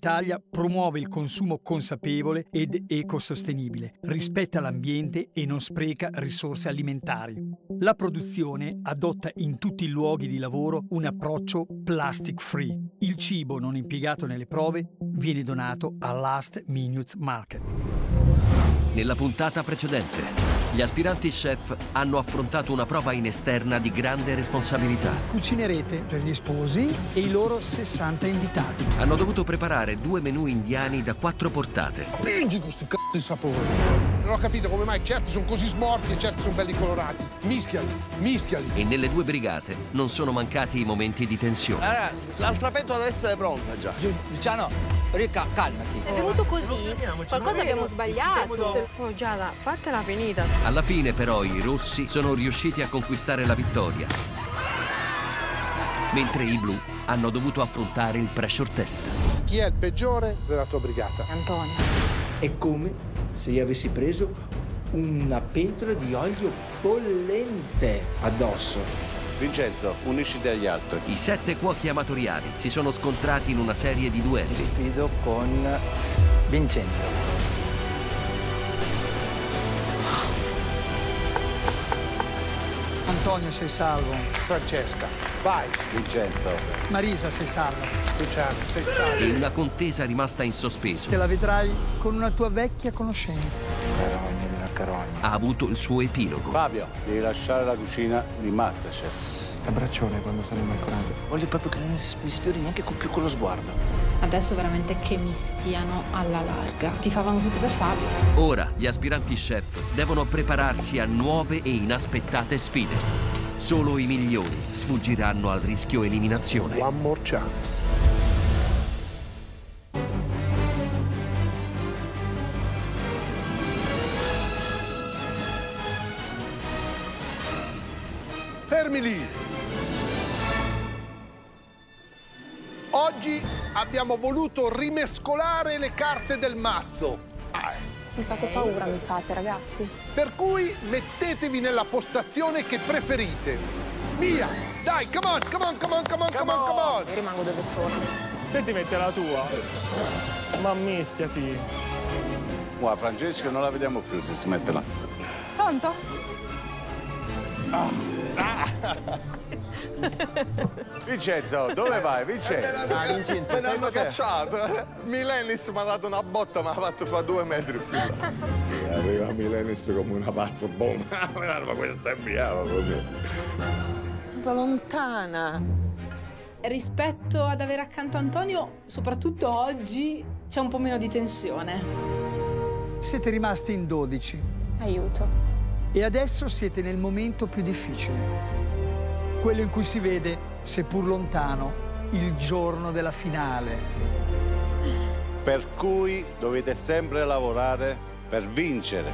Italia promuove il consumo consapevole ed ecosostenibile, rispetta l'ambiente e non spreca risorse alimentari. La produzione adotta in tutti i luoghi di lavoro un approccio plastic free. Il cibo non impiegato nelle prove viene donato a Last Minute Market. Nella puntata precedente gli aspiranti chef hanno affrontato una prova in esterna di grande responsabilità. Cucinerete per gli sposi e i loro 60 invitati. Hanno dovuto preparare due menù indiani da quattro portate. Spingi questi c***o di sapore. Non ho capito come mai certi sono così smorti e certi sono belli colorati. Mischiali, mischiali. E nelle due brigate non sono mancati i momenti di tensione. Allora, l'altra pentola deve essere pronta già. Luciano, Ricca, calmati. È venuto così? Qualcosa abbiamo sbagliato. Oh Giada, fatela finita. Alla fine però i rossi sono riusciti a conquistare la vittoria, mentre i blu hanno dovuto affrontare il pressure test. Chi è il peggiore della tua brigata? Antonio. È come se io avessi preso una pentola di olio bollente addosso. Vincenzo, unisciti agli altri. I sette cuochi amatoriali si sono scontrati in una serie di duelli. Mi sfido con Vincenzo. Antonio sei salvo. Francesca, vai. Vincenzo. Marisa sei salva. Luciano, sei salvo. E una contesa rimasta in sospeso. Te la vedrai con una tua vecchia conoscenza. Carogna carogna. Ha avuto il suo epilogo. Fabio, devi lasciare la cucina di Masterchef. Abbraccione quando sono imbalconato. Voglio proprio che lei mi sfiori neanche con più con lo sguardo. Adesso veramente che mi stiano alla larga. Ti favano tutti per Fabio. Ora gli aspiranti chef devono prepararsi a nuove e inaspettate sfide. Solo i migliori sfuggiranno al rischio eliminazione. One more chance. Fermi lì. Oggi abbiamo voluto rimescolare le carte del mazzo. Ah, eh. Mi fate paura, mi fate, ragazzi. Per cui mettetevi nella postazione che preferite. Via! Dai, come on, come on, come on, come on, come on, come on! Io rimango dove sono. Te ti metti la tua. Ma mischiati. Guarda, Francesca non la vediamo più se si mette là. Pronto? Vincenzo, dove vai? Vincenzo. Ah, Vincenzo, Me ne hanno sai cos'è? cacciato. eh. Milenis mi ha dato una botta, mi ha fatto fare due metri più. Arriva Milenis come una pazza bomba. Ma questo è mio proprio. Proprio lontana. Rispetto ad avere accanto Antonio, soprattutto oggi, c'è un po' meno di tensione. Siete rimasti in 12 Aiuto. E adesso siete nel momento più difficile. Quello in cui si vede, seppur lontano, il giorno della finale. Per cui dovete sempre lavorare per vincere.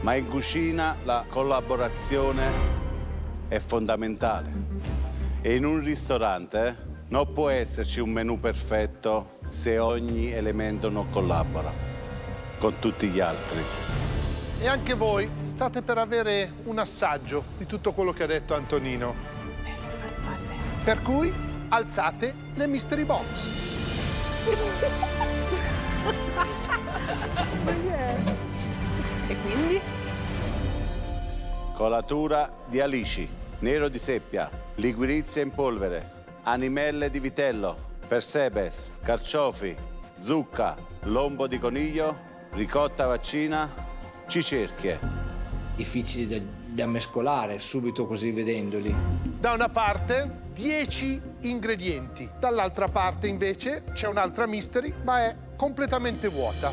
Ma in cucina la collaborazione è fondamentale. E in un ristorante eh, non può esserci un menù perfetto se ogni elemento non collabora con tutti gli altri. E anche voi state per avere un assaggio di tutto quello che ha detto Antonino. Per cui alzate le mystery box. E quindi? Colatura di alici, nero di seppia, liquirizia in polvere, animelle di vitello, persebes, carciofi, zucca, lombo di coniglio, ricotta vaccina, cicerchie. Difficili da, da mescolare subito così vedendoli. Da una parte 10 ingredienti, dall'altra parte invece c'è un'altra mystery, ma è completamente vuota.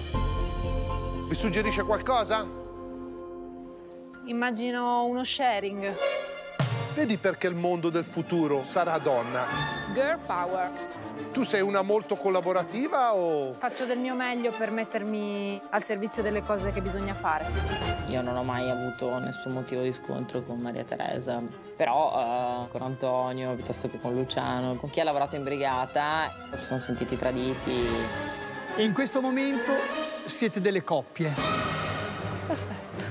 Vi suggerisce qualcosa? Immagino uno sharing. Vedi perché il mondo del futuro sarà donna? Girl power. Tu sei una molto collaborativa o Faccio del mio meglio per mettermi al servizio delle cose che bisogna fare. Io non ho mai avuto nessun motivo di scontro con Maria Teresa, però eh, con Antonio piuttosto che con Luciano, con chi ha lavorato in brigata, si sono sentiti traditi. E in questo momento siete delle coppie Perfetto.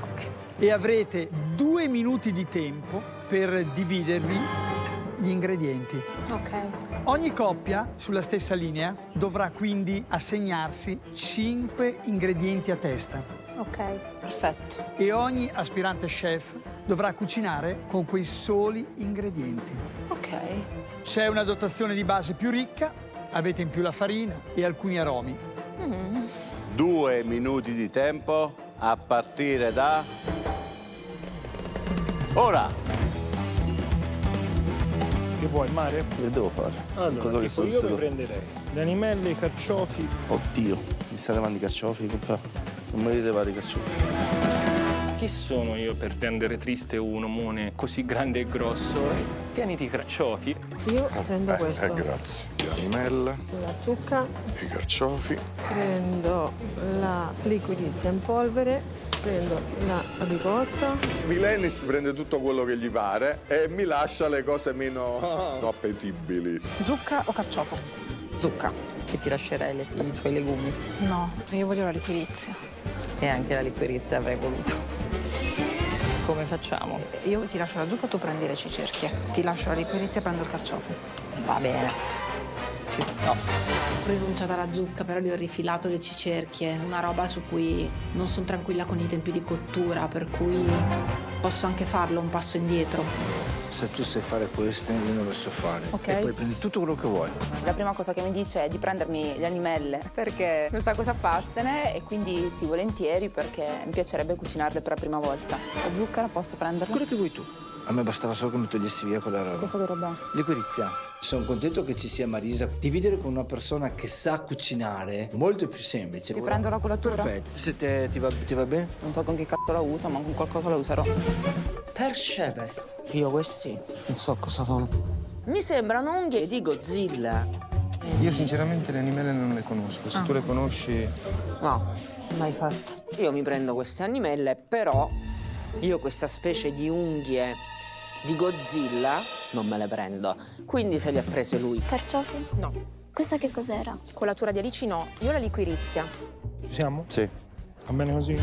e avrete due minuti di tempo per dividervi gli ingredienti. Ok. Ogni coppia sulla stessa linea dovrà quindi assegnarsi 5 ingredienti a testa Ok, perfetto. e ogni aspirante chef dovrà cucinare con quei soli ingredienti. Ok. C'è una dotazione di base più ricca, avete in più la farina e alcuni aromi. Mm. Due minuti di tempo a partire da... Ora! Che vuoi, mare? Che devo fare? Allora, Quello che io mi stato- prenderei le animelle, i carciofi. Oddio, mi sta levando i carciofi, papà. Non mi levare i carciofi. Chi sono io per rendere triste un omone così grande e grosso? Tieniti i carciofi. Io prendo Eh, questo. eh, grazie. L'animella, La zucca, i carciofi. prendo la liquidizia in polvere, prendo la ricotta. Milenis prende tutto quello che gli pare e mi lascia le cose meno appetibili. Zucca o carciofo? Zucca. Che ti lascerei le- i tuoi legumi. No, io voglio la liquirizia. E anche la liquirizia avrei voluto. Come facciamo? Io ti lascio la zucca, tu prendi le cicerchie. Ti lascio la liquirizia, prendo il carciofo. Va bene. Ci sto. Ho rinunciato alla zucca, però gli ho rifilato le cicerchie, una roba su cui non sono tranquilla con i tempi di cottura, per cui posso anche farlo un passo indietro. Se tu sai fare questo, io non lo so fare. Ok. E poi prendi tutto quello che vuoi. La prima cosa che mi dice è di prendermi le animelle perché non sa cosa farsene e quindi sì, volentieri perché mi piacerebbe cucinarle per la prima volta. La zucchera posso prenderla? Quello che vuoi tu. A me bastava solo che mi togliessi via quella roba. Questa che roba? Liquirizia. Sono contento che ci sia Marisa. Dividere con una persona che sa cucinare è molto più semplice. Ti prendo la colatura? Perfetto. Se te, ti, va, ti va bene? Non so con che cazzo la uso, ma con qualcosa la userò. Percebes. Io questi non so cosa sono. Mi sembrano unghie di Godzilla. Io sinceramente le animelle non le conosco. Se Ah. tu le conosci. No, mai fatto. Io mi prendo queste animelle, però io questa specie di unghie di Godzilla non me le prendo. Quindi se le ha prese lui. Carciofi? No. Questa che cos'era? Colatura di alici no, io la liquirizia. Ci siamo? Sì. Va bene così?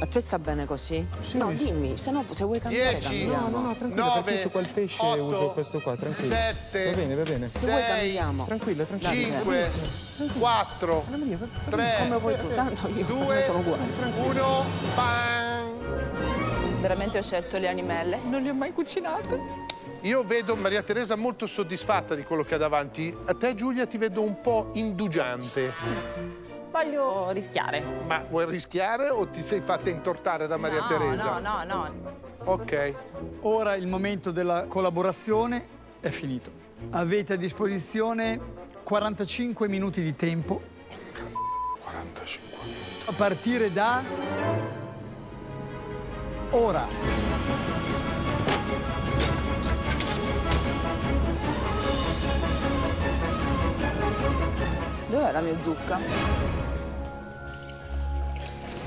A te sta bene così? No, dimmi, se no se vuoi cambiare 10, cambiamo. No, no, tranquilla, Nove, perché qua il pesce e otto, uso questo qua, tranquilla. sette, Va bene, va bene. Se vuoi cambiamo. Tranquilla, tranquilla. 5, 4, 3, Come vuoi tu, tanto io 2, sono uguale. 1, bang! Veramente ho scelto le animelle, non le ho mai cucinate. Io vedo Maria Teresa molto soddisfatta di quello che ha davanti. A te Giulia ti vedo un po' indugiante. Voglio rischiare. Ma vuoi rischiare o ti sei fatta intortare da Maria no, Teresa? No, no, no. Ok. Ora il momento della collaborazione è finito. Avete a disposizione 45 minuti di tempo 45 a partire da ora. Dov'è la mia zucca?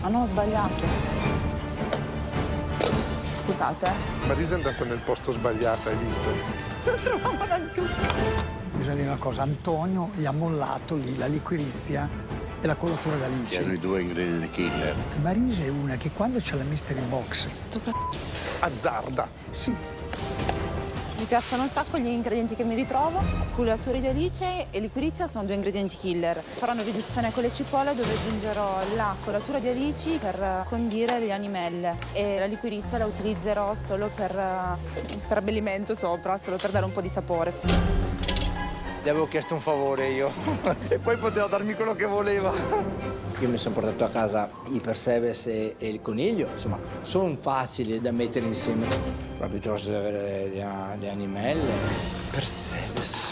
Ah no, ho sbagliato. Scusate. Marisa è andata nel posto sbagliato, hai visto? Non trovavo la zucca. Bisogna dire una cosa, Antonio gli ha mollato lì la liquirizia e la colatura Erano d'alice. i due ingredienti killer. Marisa è una che quando c'è la mystery box azzarda. Sì. Mi piacciono un sacco gli ingredienti che mi ritrovo. Culature di alice e liquirizia sono due ingredienti killer. Farò una riduzione con le cipolle dove aggiungerò la colatura di alici per condire le animelle e la liquirizia la utilizzerò solo per, eh, per abbellimento sopra, solo per dare un po' di sapore. Gli avevo chiesto un favore io. e poi poteva darmi quello che voleva. Io mi sono portato a casa i persebes e, e il coniglio. Insomma, sono facili da mettere insieme. Ma piuttosto di avere le, le animelle. Persebes.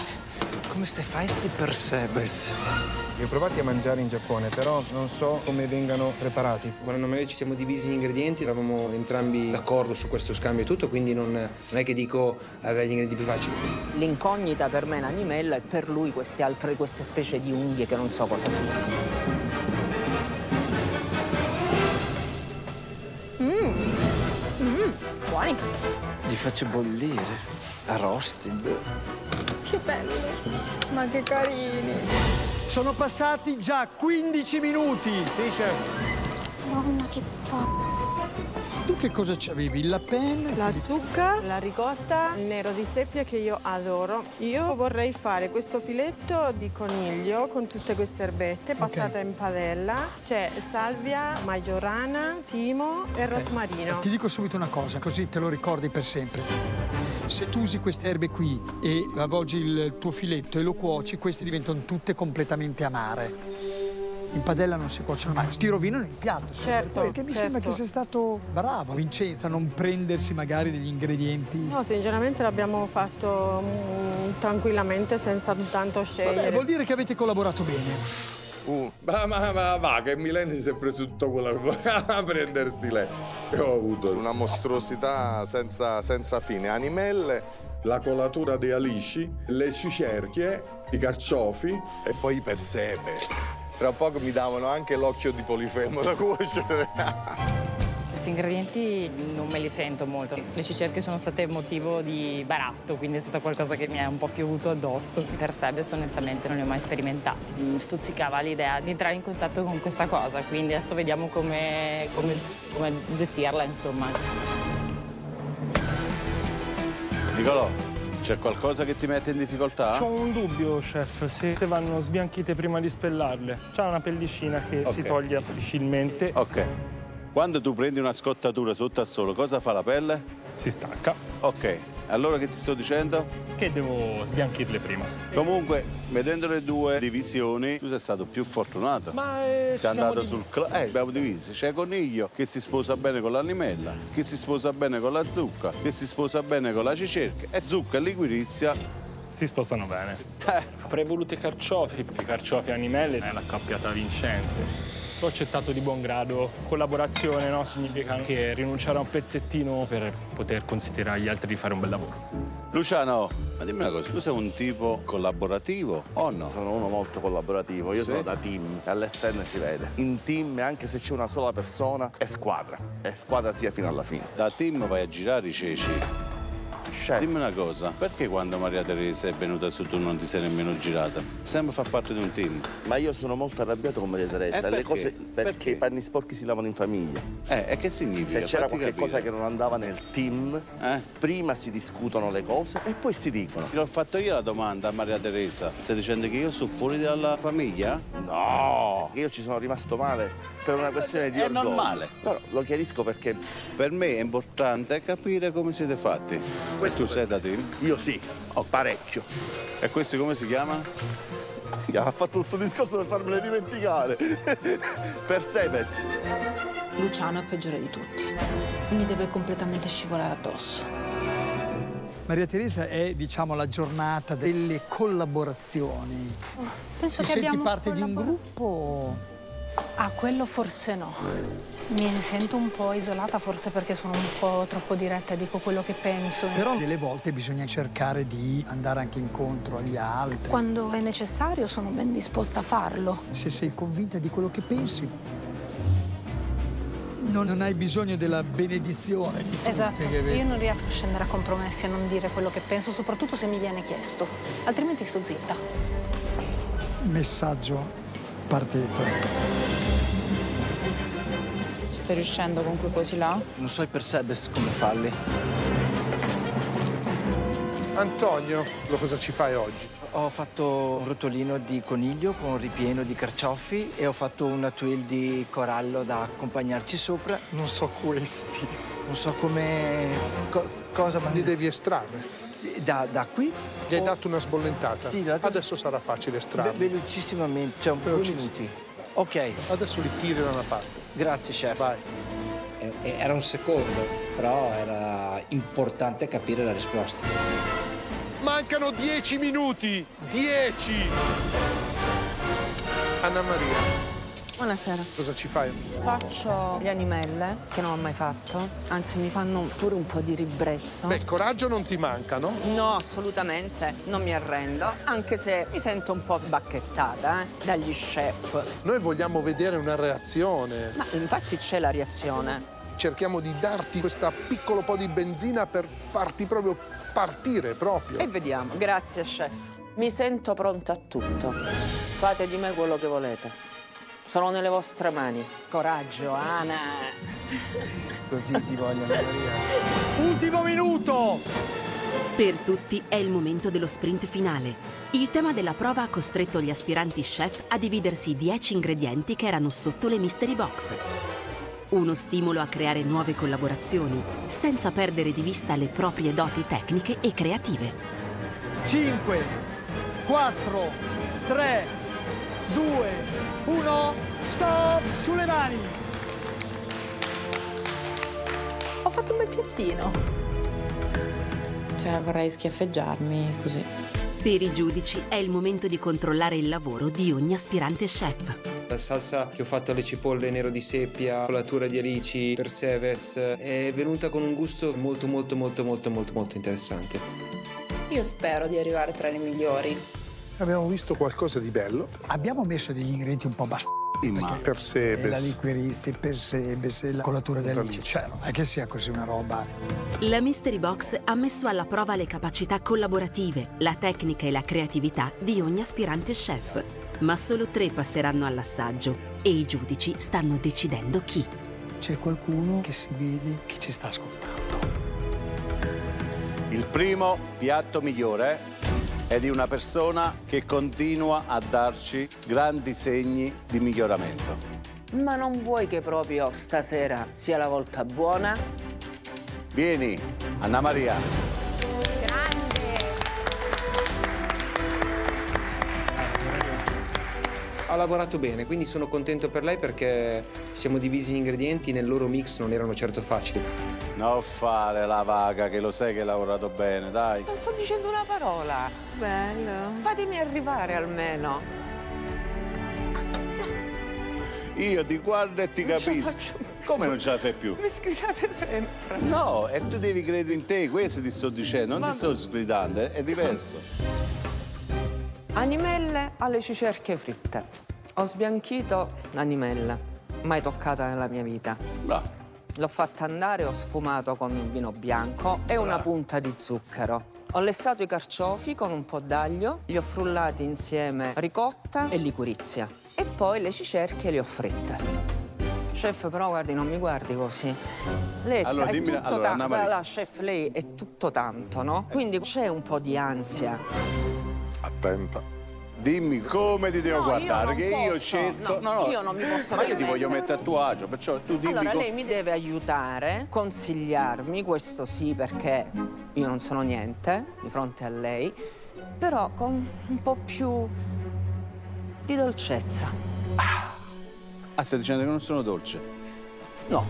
Come stai fai sti persebes? Li ho provati a mangiare in Giappone, però non so come vengano preparati. Quando noi ci siamo divisi gli ingredienti eravamo entrambi d'accordo su questo scambio e tutto, quindi non, non è che dico avere gli ingredienti più facili. L'incognita per me è un'animella e per lui queste altre, queste specie di unghie che non so cosa siano. Mmm. Mmm. Buoni. Li faccio bollire. Arrosti. Che bello. Ma che carini. Sono passati già 15 minuti. Madonna che fa. Tu che cosa c'avevi? La penna? La zucca, la ricotta, il nero di seppia che io adoro. Io vorrei fare questo filetto di coniglio con tutte queste erbette passate in padella. C'è salvia, maggiorana, timo e rosmarino. Ti dico subito una cosa, così te lo ricordi per sempre. Se tu usi queste erbe qui e avvolgi il tuo filetto e lo cuoci, queste diventano tutte completamente amare. In padella non si cuociono mai, ti rovinano il piatto. Certo, per Perché mi certo. sembra che sei stato bravo, Vincenzo, a non prendersi magari degli ingredienti. No, sinceramente l'abbiamo fatto mm, tranquillamente senza tanto scegliere. Vabbè, vuol dire che avete collaborato bene. Uh, ma, ma, ma va, che Mileni si è preso tutto quello che voleva prendersi lei. Io ho avuto una mostruosità senza, senza fine. Animelle, la colatura di alici, le cicerchie, i carciofi e poi i persepe. Fra poco mi davano anche l'occhio di polifemo da cuocere. Questi ingredienti non me li sento molto. Le cicerche sono state motivo di baratto, quindi è stato qualcosa che mi è un po' piovuto addosso. Per Sebes onestamente non li ho mai sperimentati. Mi stuzzicava l'idea di entrare in contatto con questa cosa, quindi adesso vediamo come, come- come gestirla, insomma. Nicolò, c'è qualcosa che ti mette in difficoltà? Ho un dubbio, chef, se vanno sbianchite prima di spellarle. C'è una pellicina che si Ok. toglie facilmente. Ok. Quando tu prendi una scottatura sotto al sole, cosa fa la pelle? Si stacca. Ok. Allora che ti sto dicendo? Che devo sbianchirle prima. Comunque, vedendo le due divisioni, tu sei stato più fortunato. Ma eh, Sei siamo andato di- sul eh, abbiamo diviso. C'è Coniglio che si sposa bene con l'animella, che si sposa bene con la zucca, che si sposa bene con la cicerca e zucca e liquirizia si sposano bene. Eh. Avrei voluto i carciofi, i carciofi e animelle è l'accoppiata vincente. L'ho accettato di buon grado. Collaborazione no? significa anche rinunciare a un pezzettino per poter considerare agli altri di fare un bel lavoro. Luciano, ma dimmi una cosa, tu sei un tipo collaborativo o no? Sono uno molto collaborativo, io Sì? sono da team, all'esterno si vede. In team, anche se c'è una sola persona, è squadra. È squadra sia fino alla fine. Da team vai a girare i ceci. Dimmi una cosa, perché quando Maria Teresa è venuta su tu non ti sei nemmeno girata? Sempre fa parte di un team. Ma io sono molto arrabbiato con Maria Teresa. Eh, Le perché? cose, perché, i panni sporchi si lavano in famiglia. Eh, e che significa? Se c'era qualche capire. cosa che non andava nel team, Eh? prima si discutono le cose e poi si dicono. L'ho fatto io la domanda a Maria Teresa. Stai dicendo che io sono fuori dalla famiglia? No! Io ci sono rimasto male per una questione di È orgoglio. normale. Però lo chiarisco perché Per me è importante capire come siete fatti. Questo tu sei da team? io sì, ho parecchio. E questi come si chiamano? Ha fatto tutto il discorso per farmele dimenticare. per Sebes. Luciano è peggiore di tutti. Mi deve completamente scivolare addosso. Maria Teresa è, diciamo, la giornata delle collaborazioni. Penso Ti che senti abbiamo parte di un gruppo? Ah, quello forse no. Mi sento un po' isolata, forse perché sono un po' troppo diretta e dico quello che penso. Però delle volte bisogna cercare di andare anche incontro agli altri. Quando è necessario sono ben disposta a farlo. Se sei convinta di quello che pensi, non, non hai bisogno della benedizione di tutti. Esatto, io non riesco a scendere a compromessi e non dire quello che penso, soprattutto se mi viene chiesto. Altrimenti sto zitta. Messaggio partito. Stai riuscendo con quei cosi là? Non so i Persebes come farli. Antonio, lo cosa ci fai oggi? Ho fatto un rotolino di coniglio con un ripieno di carciofi e ho fatto una tuile di corallo da accompagnarci sopra. Non so questi. Non so come... co- cosa Li devi estrarre. Da, da qui? Gli hai dato una sbollentata? Sì, dato- Adesso sarà facile estrarre. Ve- velocissimamente, cioè un po' minuti. Ok. Adesso li tiri da una parte. Grazie, chef. Vai. Era un secondo, però era importante capire la risposta. Mancano dieci minuti! Dieci! Anna Maria, Buonasera. cosa ci fai? Faccio le animelle, che non ho mai fatto, anzi mi fanno pure un po' di ribrezzo. Beh, coraggio non ti manca, no? No, assolutamente, non mi arrendo, anche se mi sento un po' bacchettata eh, dagli chef. Noi vogliamo vedere una reazione. Ma infatti c'è la reazione. Cerchiamo di darti questo piccolo po' di benzina per farti proprio partire proprio. E vediamo, grazie chef. Mi sento pronta a tutto. Fate di me quello che volete. Sono nelle vostre mani. Coraggio, Ana. Così ti voglio, Maria. Ultimo minuto! Per tutti è il momento dello sprint finale. Il tema della prova ha costretto gli aspiranti chef a dividersi i 10 ingredienti che erano sotto le mystery box. Uno stimolo a creare nuove collaborazioni, senza perdere di vista le proprie doti tecniche e creative. 5, 4, 3, 2, 1, stop! Sulle mani! Ho fatto un bel piattino. Cioè, vorrei schiaffeggiarmi così. Per i giudici è il momento di controllare il lavoro di ogni aspirante chef. La salsa che ho fatto alle cipolle nero di seppia, colatura di alici, perseves, è venuta con un gusto molto molto molto molto molto molto interessante. Io spero di arrivare tra le migliori. Abbiamo visto qualcosa di bello. Abbiamo messo degli ingredienti un po' bastardi. Ma Persebes. La liquirizia, il persebes, la colatura d'alice. Cioè, non è che sia così una roba. La Mystery Box ha messo alla prova le capacità collaborative, la tecnica e la creatività di ogni aspirante chef. Ma solo tre passeranno all'assaggio e i giudici stanno decidendo chi. C'è qualcuno che si vede che ci sta ascoltando. Il primo piatto migliore è di una persona che continua a darci grandi segni di miglioramento. Ma non vuoi che proprio stasera sia la volta buona? Vieni, Anna Maria. Ha lavorato bene, quindi sono contento per lei perché siamo divisi gli ingredienti, nel loro mix non erano certo facili. Non fare la vaga, che lo sai che hai lavorato bene, dai. Non sto dicendo una parola. Bello. Fatemi arrivare almeno. Io ti guardo e ti Non capisco. Come non ce la fai più? Mi sgridate sempre. No, e tu devi credere in te, questo ti sto dicendo, non ti sto sgridando, è diverso. Animelle alle cicerche fritte. Ho sbianchito animelle, mai toccata nella mia vita. Bravo. L'ho fatta andare, ho sfumato con il vino bianco e una punta di zucchero. Ho lessato i carciofi con un po' d'aglio, li ho frullati insieme ricotta e liquirizia. E poi le cicerche le ho fritte. Chef, però guardi, non mi guardi così. Lei Allora, è dimmi- tutto allora, tanto. Maria. Allora, chef, lei è tutto tanto, no? Quindi c'è un po' di ansia. Attenta. Dimmi come ti devo No, io guardare, non che io posso, cerco. no, io non mi posso Ma io ti voglio mettere a tuo agio, perciò tu dimmi. Allora, lei mi deve aiutare, consigliarmi, questo sì, perché io non sono niente di fronte a lei, però con un po' più di dolcezza. Ah, stai dicendo che non sono dolce? No.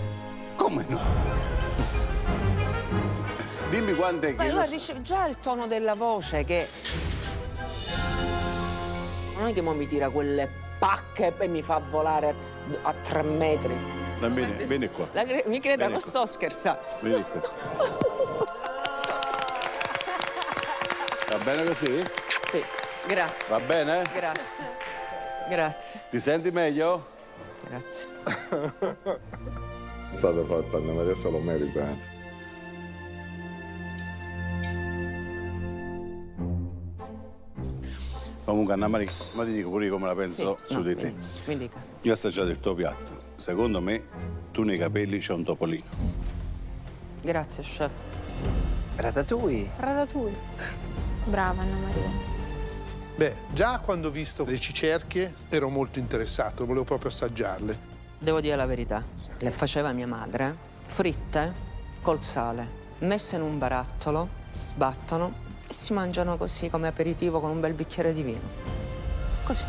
Come no? Dimmi quant'è che. Ma io guardi, c'è già il tono della voce che... Non è che mo mi tira quelle pacche e mi fa volare a tre metri. Va bene, vieni qua. La mi creda, Vieni non qua. sto scherzando. Vieni qua. Va bene così? Sì, grazie. Va bene? Grazie. Grazie. Ti senti meglio? Grazie. È stata fatta, Anna Maria se lo merita. Comunque Anna Maria, ma ti dico pure io come la penso Sì, su no, di te. Mi dica. Io ho assaggiato il tuo piatto. Secondo me tu nei capelli c'è un topolino. Grazie, chef. Ratatouille. Ratatouille. Brava Anna Maria. Beh, già quando ho visto le cicerchie ero molto interessato, volevo proprio assaggiarle. Devo dire la verità. Le faceva mia madre, fritte, col sale, messe in un barattolo, sbattono si mangiano così come aperitivo con un bel bicchiere di vino. Così.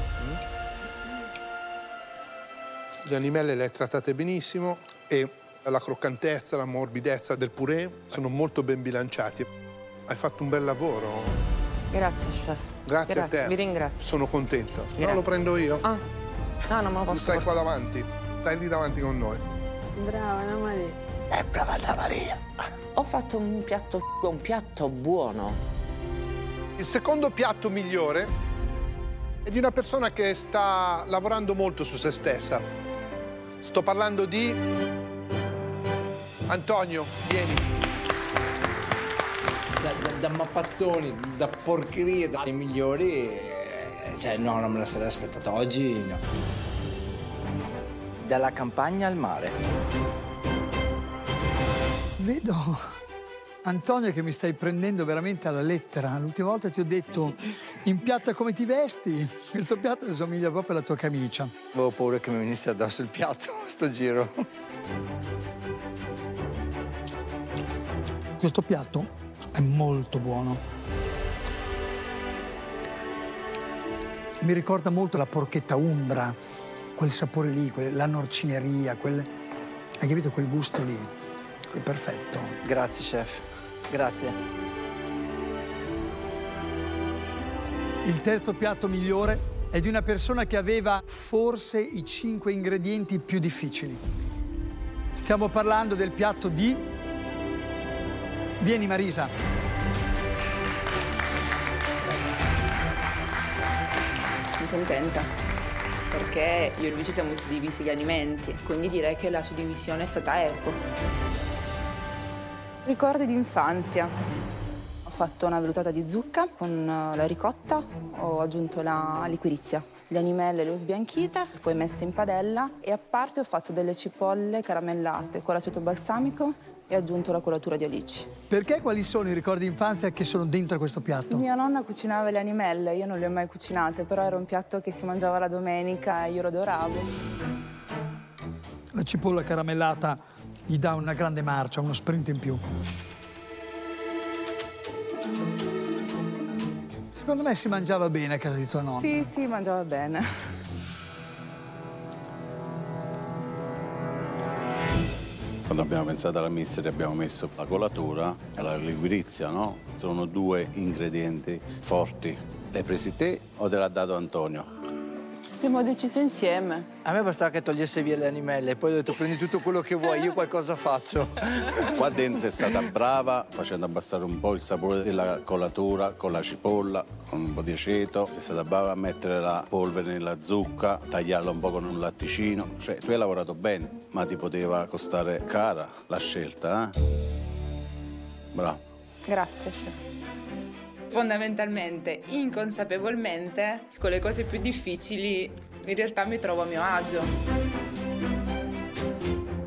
Le animelle le hai trattate benissimo e la croccantezza, la morbidezza del purè sono molto ben bilanciati. Hai fatto un bel lavoro. Grazie, chef. Grazie, Grazie, a te. vi ringrazio. Sono contento. Grazie. Però lo prendo io. Ah, no, non me lo Tu posso stai qua portare. davanti. Stai lì davanti con noi. Brava Anna Maria. È brava Anna Maria. Ho fatto un piatto, un piatto buono. Il secondo piatto migliore è di una persona che sta lavorando molto su se stessa. Sto parlando di Antonio, vieni. Da, da- da mappazzoni, da porcherie, dai migliori, eh, cioè no, non me la sarei aspettata oggi, no. Dalla campagna al mare. Vedo Antonio che mi stai prendendo veramente alla lettera. L'ultima volta ti ho detto impiatta come ti vesti. Questo piatto somiglia proprio alla tua camicia. Avevo paura che mi venisse addosso il piatto, sto giro. Questo piatto è molto buono. Mi ricorda molto la porchetta umbra, quel sapore lì, la norcineria, quel... hai capito quel gusto lì? È perfetto. Grazie, chef. Grazie. Il terzo piatto migliore è di una persona che aveva forse i cinque ingredienti più difficili. Stiamo parlando del piatto di... Vieni Marisa. Sono contenta perché io e lui ci siamo suddivisi gli alimenti, quindi direi che la suddivisione è stata equa. Ricordi di infanzia. Ho fatto una velutata di zucca con eh, la ricotta, ho aggiunto la liquirizia. Le animelle le ho sbianchite, poi messe in padella e a parte ho fatto delle cipolle caramellate con l'aceto balsamico e ho aggiunto la colatura di alici. Perché quali sono i ricordi di infanzia che sono dentro questo piatto? Mia nonna cucinava le animelle, io non le ho mai cucinate, però era un piatto che si mangiava la domenica e io lo adoravo. La cipolla caramellata gli dà una grande marcia, uno sprint in più. Secondo me si mangiava bene a casa di tua nonna. Sì, sì, mangiava bene. Quando abbiamo pensato alla mister abbiamo messo la colatura e la liquirizia, no? Sono due ingredienti forti. L'hai presi te o te l'ha dato Antonio? Abbiamo deciso insieme. A me bastava che togliesse via le animelle, poi ho detto prendi tutto quello che vuoi, io qualcosa faccio. Qua dentro sei stata brava, facendo abbassare un po' il sapore della colatura con la cipolla, con un po' di aceto. Sei stata brava a mettere la polvere nella zucca, tagliarla un po' con un latticino. Cioè, tu hai lavorato bene, ma ti poteva costare cara la scelta, eh? Bravo. Grazie, chef fondamentalmente, inconsapevolmente, con le cose più difficili in realtà mi trovo a mio agio.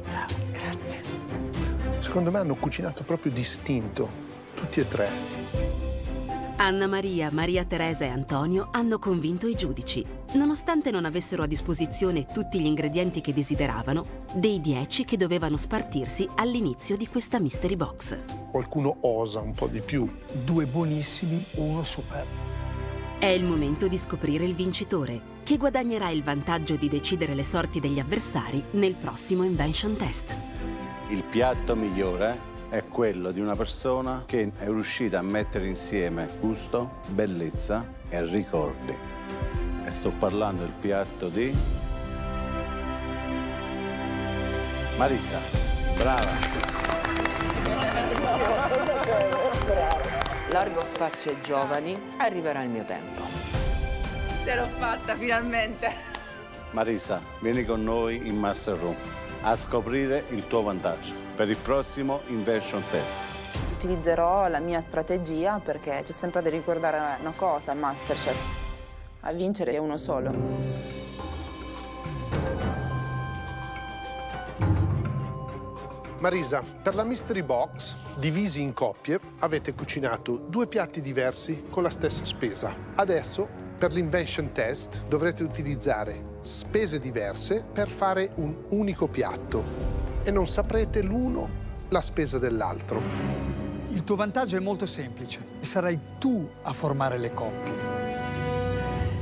Bravo, grazie. Secondo me hanno cucinato proprio distinto, tutti e tre. Anna Maria, Maria Teresa e Antonio hanno convinto i giudici. Nonostante non avessero a disposizione tutti gli ingredienti che desideravano, dei dieci che dovevano spartirsi all'inizio di questa mystery box. Qualcuno osa un po' di più. Due buonissimi, uno super. È il momento di scoprire il vincitore, che guadagnerà il vantaggio di decidere le sorti degli avversari nel prossimo Invention Test. Il piatto migliore è quello di una persona che è riuscita a mettere insieme gusto, bellezza e ricordi. E sto parlando del piatto di Marisa. Brava. Largo spazio ai giovani, arriverà il mio tempo. Ce l'ho fatta finalmente. Marisa, vieni con noi in Master Room a scoprire il tuo vantaggio per il prossimo Inversion Test. Utilizzerò la mia strategia perché c'è sempre da ricordare una cosa al Masterchef. A vincere è uno solo. Marisa, per la Mystery Box, divisi in coppie, avete cucinato due piatti diversi con la stessa spesa. Adesso, per l'Invention Test, dovrete utilizzare spese diverse per fare un unico piatto e non saprete l'uno la spesa dell'altro. Il tuo vantaggio è molto semplice, sarai tu a formare le coppie.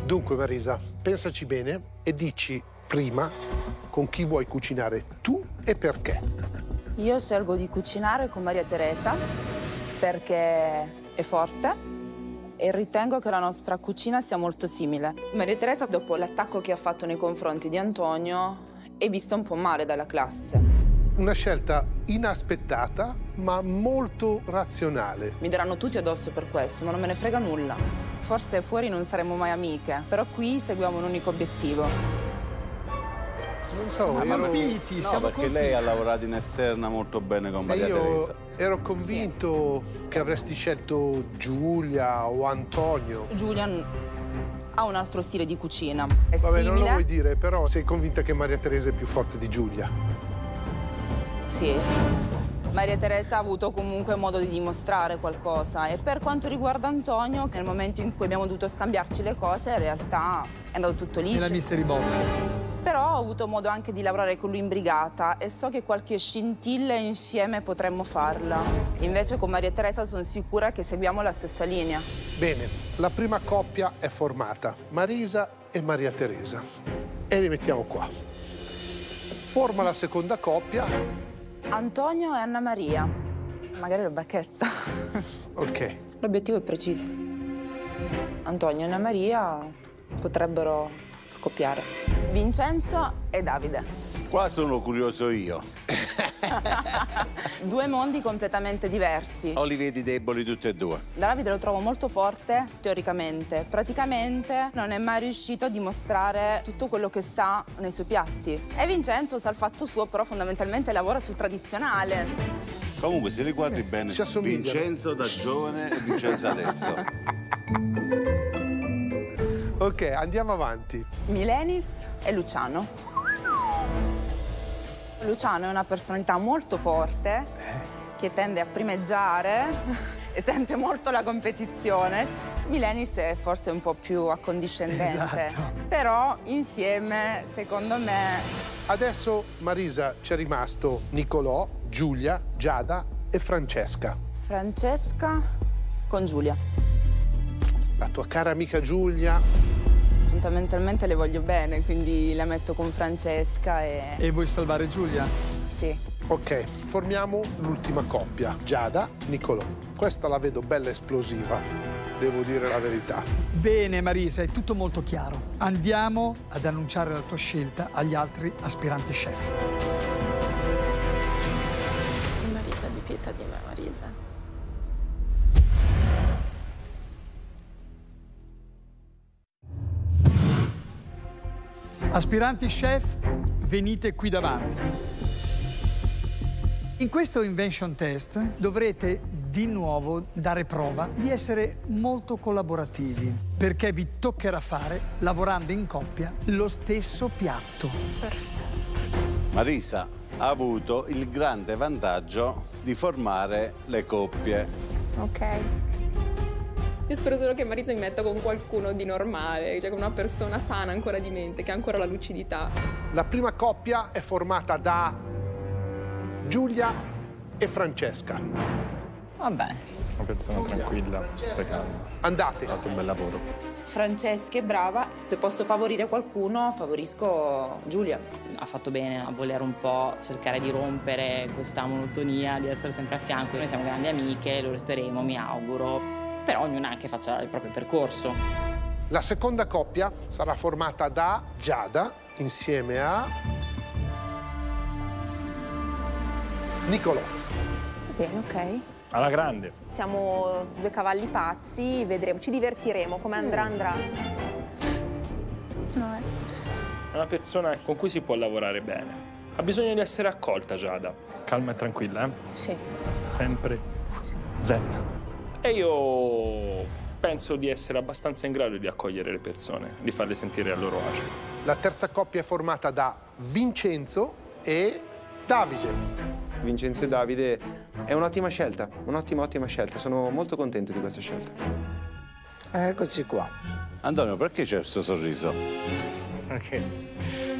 Dunque Marisa, pensaci bene e dici prima con chi vuoi cucinare tu e perché. Io scelgo di cucinare con Maria Teresa perché è forte, e ritengo che la nostra cucina sia molto simile. Maria Teresa, dopo l'attacco che ha fatto nei confronti di Antonio, è vista un po' male dalla classe. Una scelta inaspettata, ma molto razionale. Mi daranno tutti addosso per questo, ma non me ne frega nulla. Forse fuori non saremo mai amiche, però qui seguiamo un unico obiettivo. Non so, siamo ero... colpiti, no, siamo perché colpiti. lei ha lavorato in esterna molto bene con Maria io Teresa. ero convinto che avresti scelto Giulia o Antonio. Giulia ha un altro stile di cucina. È Vabbè, simile. non lo vuoi dire, però sei convinta che Maria Teresa è più forte di Giulia? Sì. Maria Teresa ha avuto comunque modo di dimostrare qualcosa e per quanto riguarda Antonio, che nel momento in cui abbiamo dovuto scambiarci le cose, in realtà è andato tutto liscio. Nella mystery box. Però ho avuto modo anche di lavorare con lui in brigata e so che qualche scintilla insieme potremmo farla. Invece con Maria Teresa sono sicura che seguiamo la stessa linea. Bene, la prima coppia è formata, Marisa e Maria Teresa. E li mettiamo qua. Forma la seconda coppia. Antonio e Anna Maria. Magari la bacchetta. Ok. L'obiettivo è preciso. Antonio e Anna Maria potrebbero scoppiare. Vincenzo e Davide. Qua sono curioso io. Due mondi completamente diversi. O li vedi deboli tutti e due? Davide lo trovo molto forte teoricamente, praticamente non è mai riuscito a dimostrare tutto quello che sa nei suoi piatti. E Vincenzo sa il fatto suo, però fondamentalmente lavora sul tradizionale. Comunque, se li guardi bene, si assomigliano. Vincenzo da giovane e Vincenzo adesso. Ok, andiamo avanti. Milenis e Luciano. Luciano è una personalità molto forte che tende a primeggiare e sente molto la competizione. Milenis è forse un po' più accondiscendente, Esatto. però insieme, secondo me, Adesso, Marisa, c'è rimasto Nicolò, Giulia, Giada e Francesca. Francesca con Giulia. La tua cara amica Giulia. Fondamentalmente le voglio bene, quindi la metto con Francesca e... E vuoi salvare Giulia? Sì. Ok, formiamo l'ultima coppia, Giada, Nicolò. Questa la vedo bella esplosiva, devo dire la verità. Bene Marisa, è tutto molto chiaro. Andiamo ad annunciare la tua scelta agli altri aspiranti chef. Marisa, abbi pietà di me, Marisa. Aspiranti chef, venite qui davanti. In questo invention test dovrete di nuovo dare prova di essere molto collaborativi, perché vi toccherà fare, lavorando in coppia, lo stesso piatto. Marisa ha avuto il grande vantaggio di formare le coppie. Ok. Io spero solo che Marisa mi metta con qualcuno di normale, cioè con una persona sana ancora di mente, che ha ancora la lucidità. La prima coppia è formata da Giulia e Francesca. Vabbè. Una persona tranquilla, stai calma. Andate. Ha fatto un bel lavoro. Francesca è brava, se posso favorire qualcuno favorisco Giulia. Ha fatto bene a voler un po' cercare di rompere questa monotonia, di essere sempre a fianco. Noi siamo grandi amiche, lo resteremo, mi auguro. Però ognuna anche faccia il proprio percorso. La seconda coppia sarà formata da Giada insieme a Nicolò. Bene, ok. Alla grande. Siamo due cavalli pazzi, vedremo, ci divertiremo, come andrà andrà. No, eh. È una persona con cui si può lavorare bene. Ha bisogno di essere accolta, Giada. Calma e tranquilla, eh? Sì. Sempre zen. E io penso di essere abbastanza in grado di accogliere le persone, di farle sentire a loro agio. La terza coppia è formata da Vincenzo e Davide. Vincenzo e Davide è un'ottima scelta, un'ottima, ottima scelta. Sono molto contento di questa scelta. Eccoci qua. Antonio, perché c'è questo sorriso? Perché?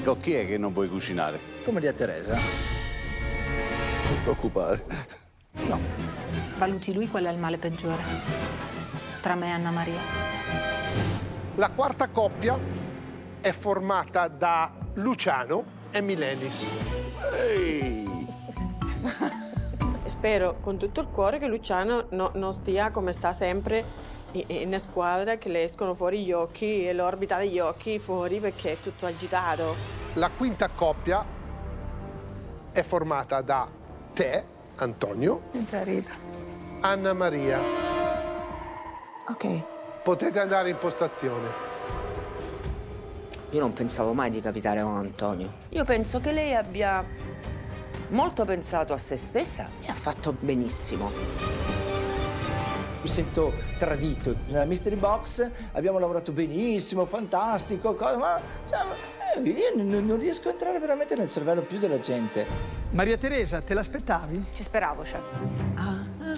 Con chi è che non vuoi cucinare? Con Maria Teresa. Non preoccupare. Valuti lui qual è il male peggiore. Tra me e Anna Maria. La quarta coppia è formata da Luciano e Milenis. E spero con tutto il cuore che Luciano no- non stia come sta sempre in squadra, che le escono fuori gli occhi e l'orbita degli occhi fuori perché è tutto agitato. La quinta coppia è formata da te, Antonio, Già rido. Anna Maria. Ok. Potete andare in postazione. Io non pensavo mai di capitare con Antonio. Io penso che lei abbia molto pensato a se stessa e ha fatto benissimo. mi sento tradito. Nella Mystery Box abbiamo lavorato benissimo, fantastico, cosa, ma cioè, io non, non riesco a entrare veramente nel cervello più della gente. Maria Teresa, te l'aspettavi? Ci speravo, chef.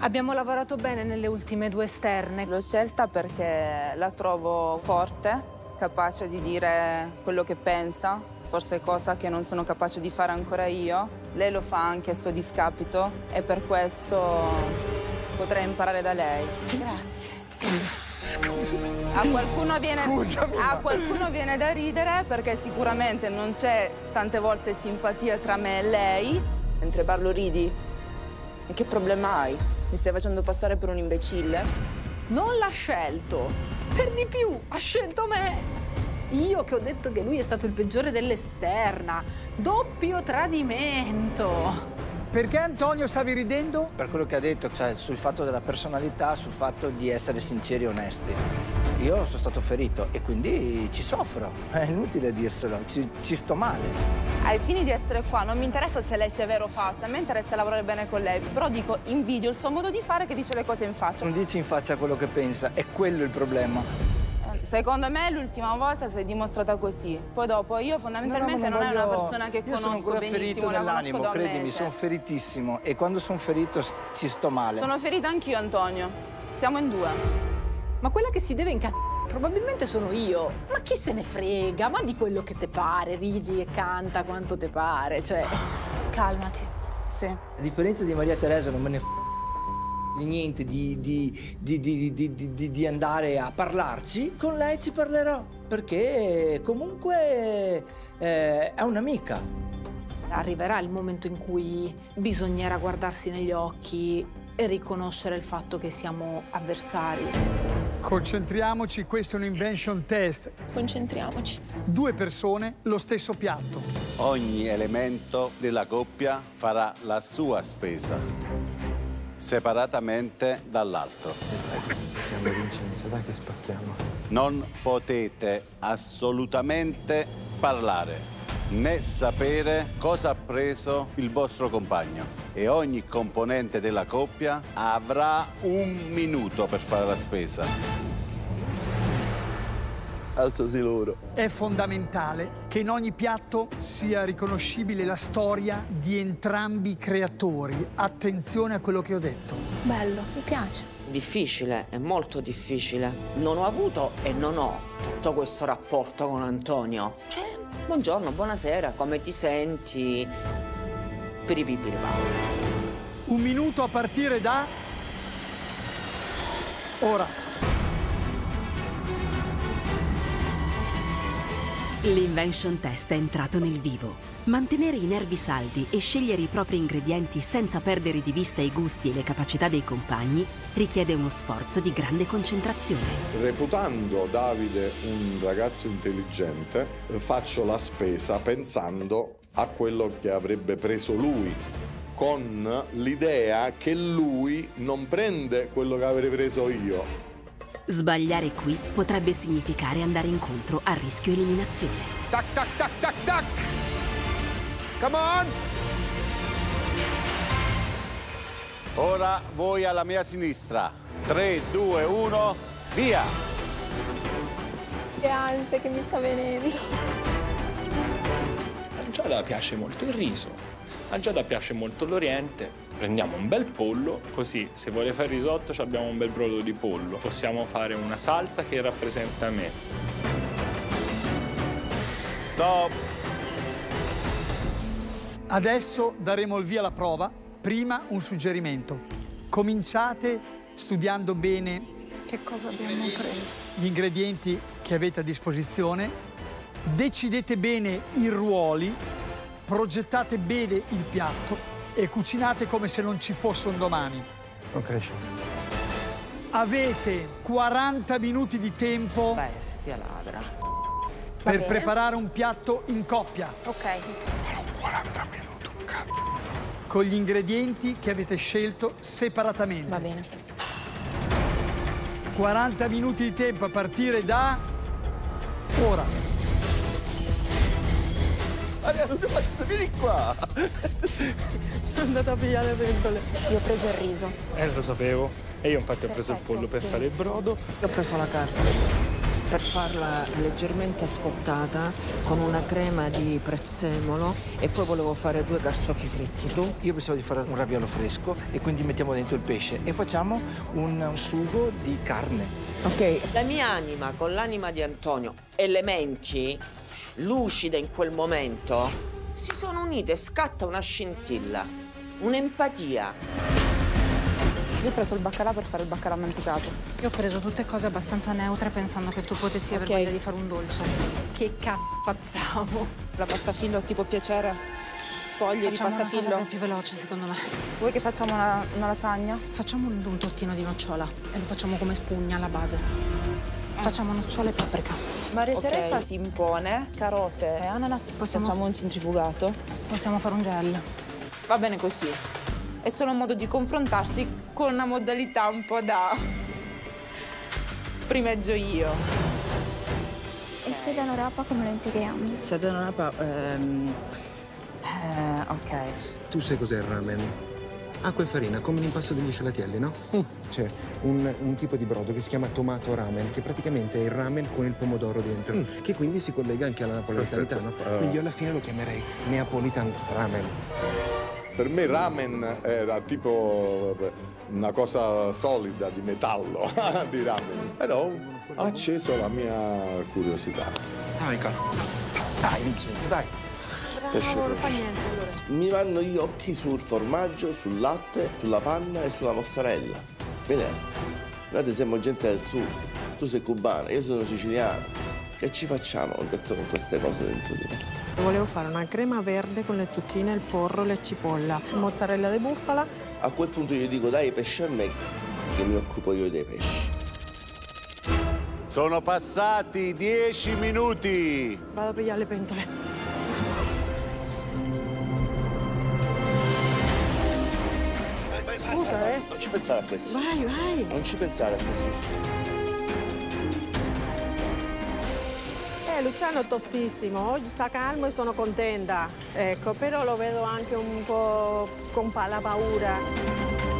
Abbiamo lavorato bene nelle ultime due esterne. L'ho scelta perché la trovo forte, capace di dire quello che pensa, forse cosa che non sono capace di fare ancora io. Lei lo fa anche a suo discapito e per questo potrei imparare da lei. Grazie. A qualcuno, viene, Scusami, a qualcuno viene da ridere perché sicuramente non c'è tante volte simpatia tra me e lei. Mentre parlo ridi? E che problema hai? Mi stai facendo passare per un imbecille? Non l'ha scelto. Per di più, ha scelto me. Io che ho detto che lui è stato il peggiore dell'esterna. Doppio tradimento. Perché Antonio stavi ridendo? Per quello che ha detto, cioè sul fatto della personalità, sul fatto di essere sinceri e onesti. Io sono stato ferito e quindi ci soffro, è inutile dirselo, ci, ci sto male. Ai fini di essere qua non mi interessa se lei sia vero o falsa, a me interessa lavorare bene con lei, però dico invidio il suo modo di fare che dice le cose in faccia. Non dici in faccia quello che pensa, è quello il problema. Secondo me l'ultima volta si è dimostrata così. Poi dopo io fondamentalmente No, no, non, ma è una voglio- persona che Io conosco sono ancora benissimo, ferito nell'animo, credimi, sono feritissimo e quando sono ferito ci sto male. Sono ferita anch'io Antonio. Siamo in due. Ma quella che si deve incazzare probabilmente sono io. Ma chi se ne frega? Ma di quello che te pare, ridi e canta quanto te pare. Cioè, calmati. Sì. A differenza di Maria Teresa non me ne f- di niente di, di- di- di- di- di- di- di andare a parlarci, con lei ci parlerò perché comunque eh, è un'amica. Arriverà il momento in cui bisognerà guardarsi negli occhi e riconoscere il fatto che siamo avversari. Concentriamoci, questo è un invention test. Concentriamoci. Due persone, lo stesso piatto. Ogni elemento della coppia farà la sua spesa separatamente dall'altro. Siamo Vincenzo, dai che spacchiamo. Non potete assolutamente parlare né sapere cosa ha preso il vostro compagno e ogni componente della coppia avrà un minuto per fare la spesa. Alzosi loro. È fondamentale che in ogni piatto sia riconoscibile la storia di entrambi i creatori. Attenzione a quello che ho detto. Bello, mi piace. Difficile, è molto difficile. Non ho avuto e non ho tutto questo rapporto con Antonio. Cioè, buongiorno, buonasera, come ti senti? Piripipiripa. Un minuto a partire da... Ora. L'invention test è entrato nel vivo. Mantenere i nervi saldi e scegliere i propri ingredienti senza perdere di vista i gusti e le capacità dei compagni richiede uno sforzo di grande concentrazione. Reputando Davide un ragazzo intelligente, faccio la spesa pensando a quello che avrebbe preso lui, con l'idea che lui non prende quello che avrei preso io. Sbagliare qui potrebbe significare andare incontro a rischio eliminazione. Tac, tac, tac, tac, tac! Come on! Ora voi alla mia sinistra. 3, 2, 1, via! Che ansia che mi sta venendo. A Giada piace molto il riso, a Giada piace molto l'Oriente. Prendiamo un bel pollo, così se vuole fare il risotto ci abbiamo un bel brodo di pollo. Possiamo fare una salsa che rappresenta me. Stop! Adesso daremo il via alla prova. Prima un suggerimento. Cominciate studiando bene Che cosa abbiamo preso? gli ingredienti che avete a disposizione, decidete bene i ruoli, progettate bene il piatto e cucinate come se non ci fosse un domani. Non cresce. Avete 40 minuti di tempo Bestia ladra. per bene. preparare un piatto in coppia Ok. 40 minuti, un cazzo. con gli ingredienti che avete scelto separatamente. Va bene. 40 minuti di tempo a partire da ora. Maria, non ti faccio, vieni qua. Sono andata a pigliare le pentole. Io ho preso il riso. Eh, lo sapevo. E io infatti ho preso il pollo per fare il brodo. Io ho preso la carne per farla leggermente scottata con una crema di prezzemolo e poi volevo fare due carciofi fritti. Tu? Io pensavo di fare un raviolo fresco e quindi mettiamo dentro il pesce e facciamo un sugo di carne. Ok. La mia anima con l'anima di Antonio, elementi lucide in quel momento, si sono unite e scatta una scintilla, un'empatia. Io ho preso il baccalà per fare il baccalà mantecato. Io ho preso tutte cose abbastanza neutre pensando che tu potessi aver Ok. voglia di fare un dolce. Che cazzo facciamo? La pasta fillo ti può piacere? Sfoglie di Facciamo pasta fillo? un po' più veloce secondo me. Vuoi che facciamo una, una lasagna? Facciamo un, un tortino di nocciola e lo facciamo come spugna alla base. Facciamo nocciola e paprika. Maria Ok. Teresa si impone carote e ananas. Possiamo- Facciamo un centrifugato? Possiamo fare un gel. Va bene così. È solo un modo di confrontarsi con una modalità un po' da... primeggio io. E se da una rapa come lo integriamo? Sede non è ehm, eh, ok. Tu sai cos'è il ramen? Acqua e farina, come l'impasto degli scialatielli, no? C'è un, un tipo di brodo che si chiama tomato ramen, che praticamente è il ramen con il pomodoro dentro, che quindi si collega anche alla napoletanità, no? Ah. Quindi io alla fine lo chiamerei neapolitan ramen. Per me ramen era tipo una cosa solida di metallo di ramen, però ha acceso la mia curiosità. Dai, Dai, Vincenzo, dai. Pesce non fa niente allora. Mi vanno gli occhi sul formaggio, sul latte, sulla panna e sulla mozzarella. Bene, noi siamo gente del sud, tu sei cubana, io sono siciliano. Che ci facciamo ho detto con queste cose dentro di me? Volevo fare una crema verde con le zucchine, il porro, le cipolla, mozzarella di bufala. A quel punto io dico dai pesce a me che mi occupo io dei pesci. Sono passati dieci minuti. Vado a pigliare le pentole. Scusa, eh. Non ci pensare a questo. Vai, vai. Non ci pensare a questo. Eh, Luciano è tostissimo, oggi sta calmo e sono contenta. Ecco, però lo vedo anche un po' con la paura.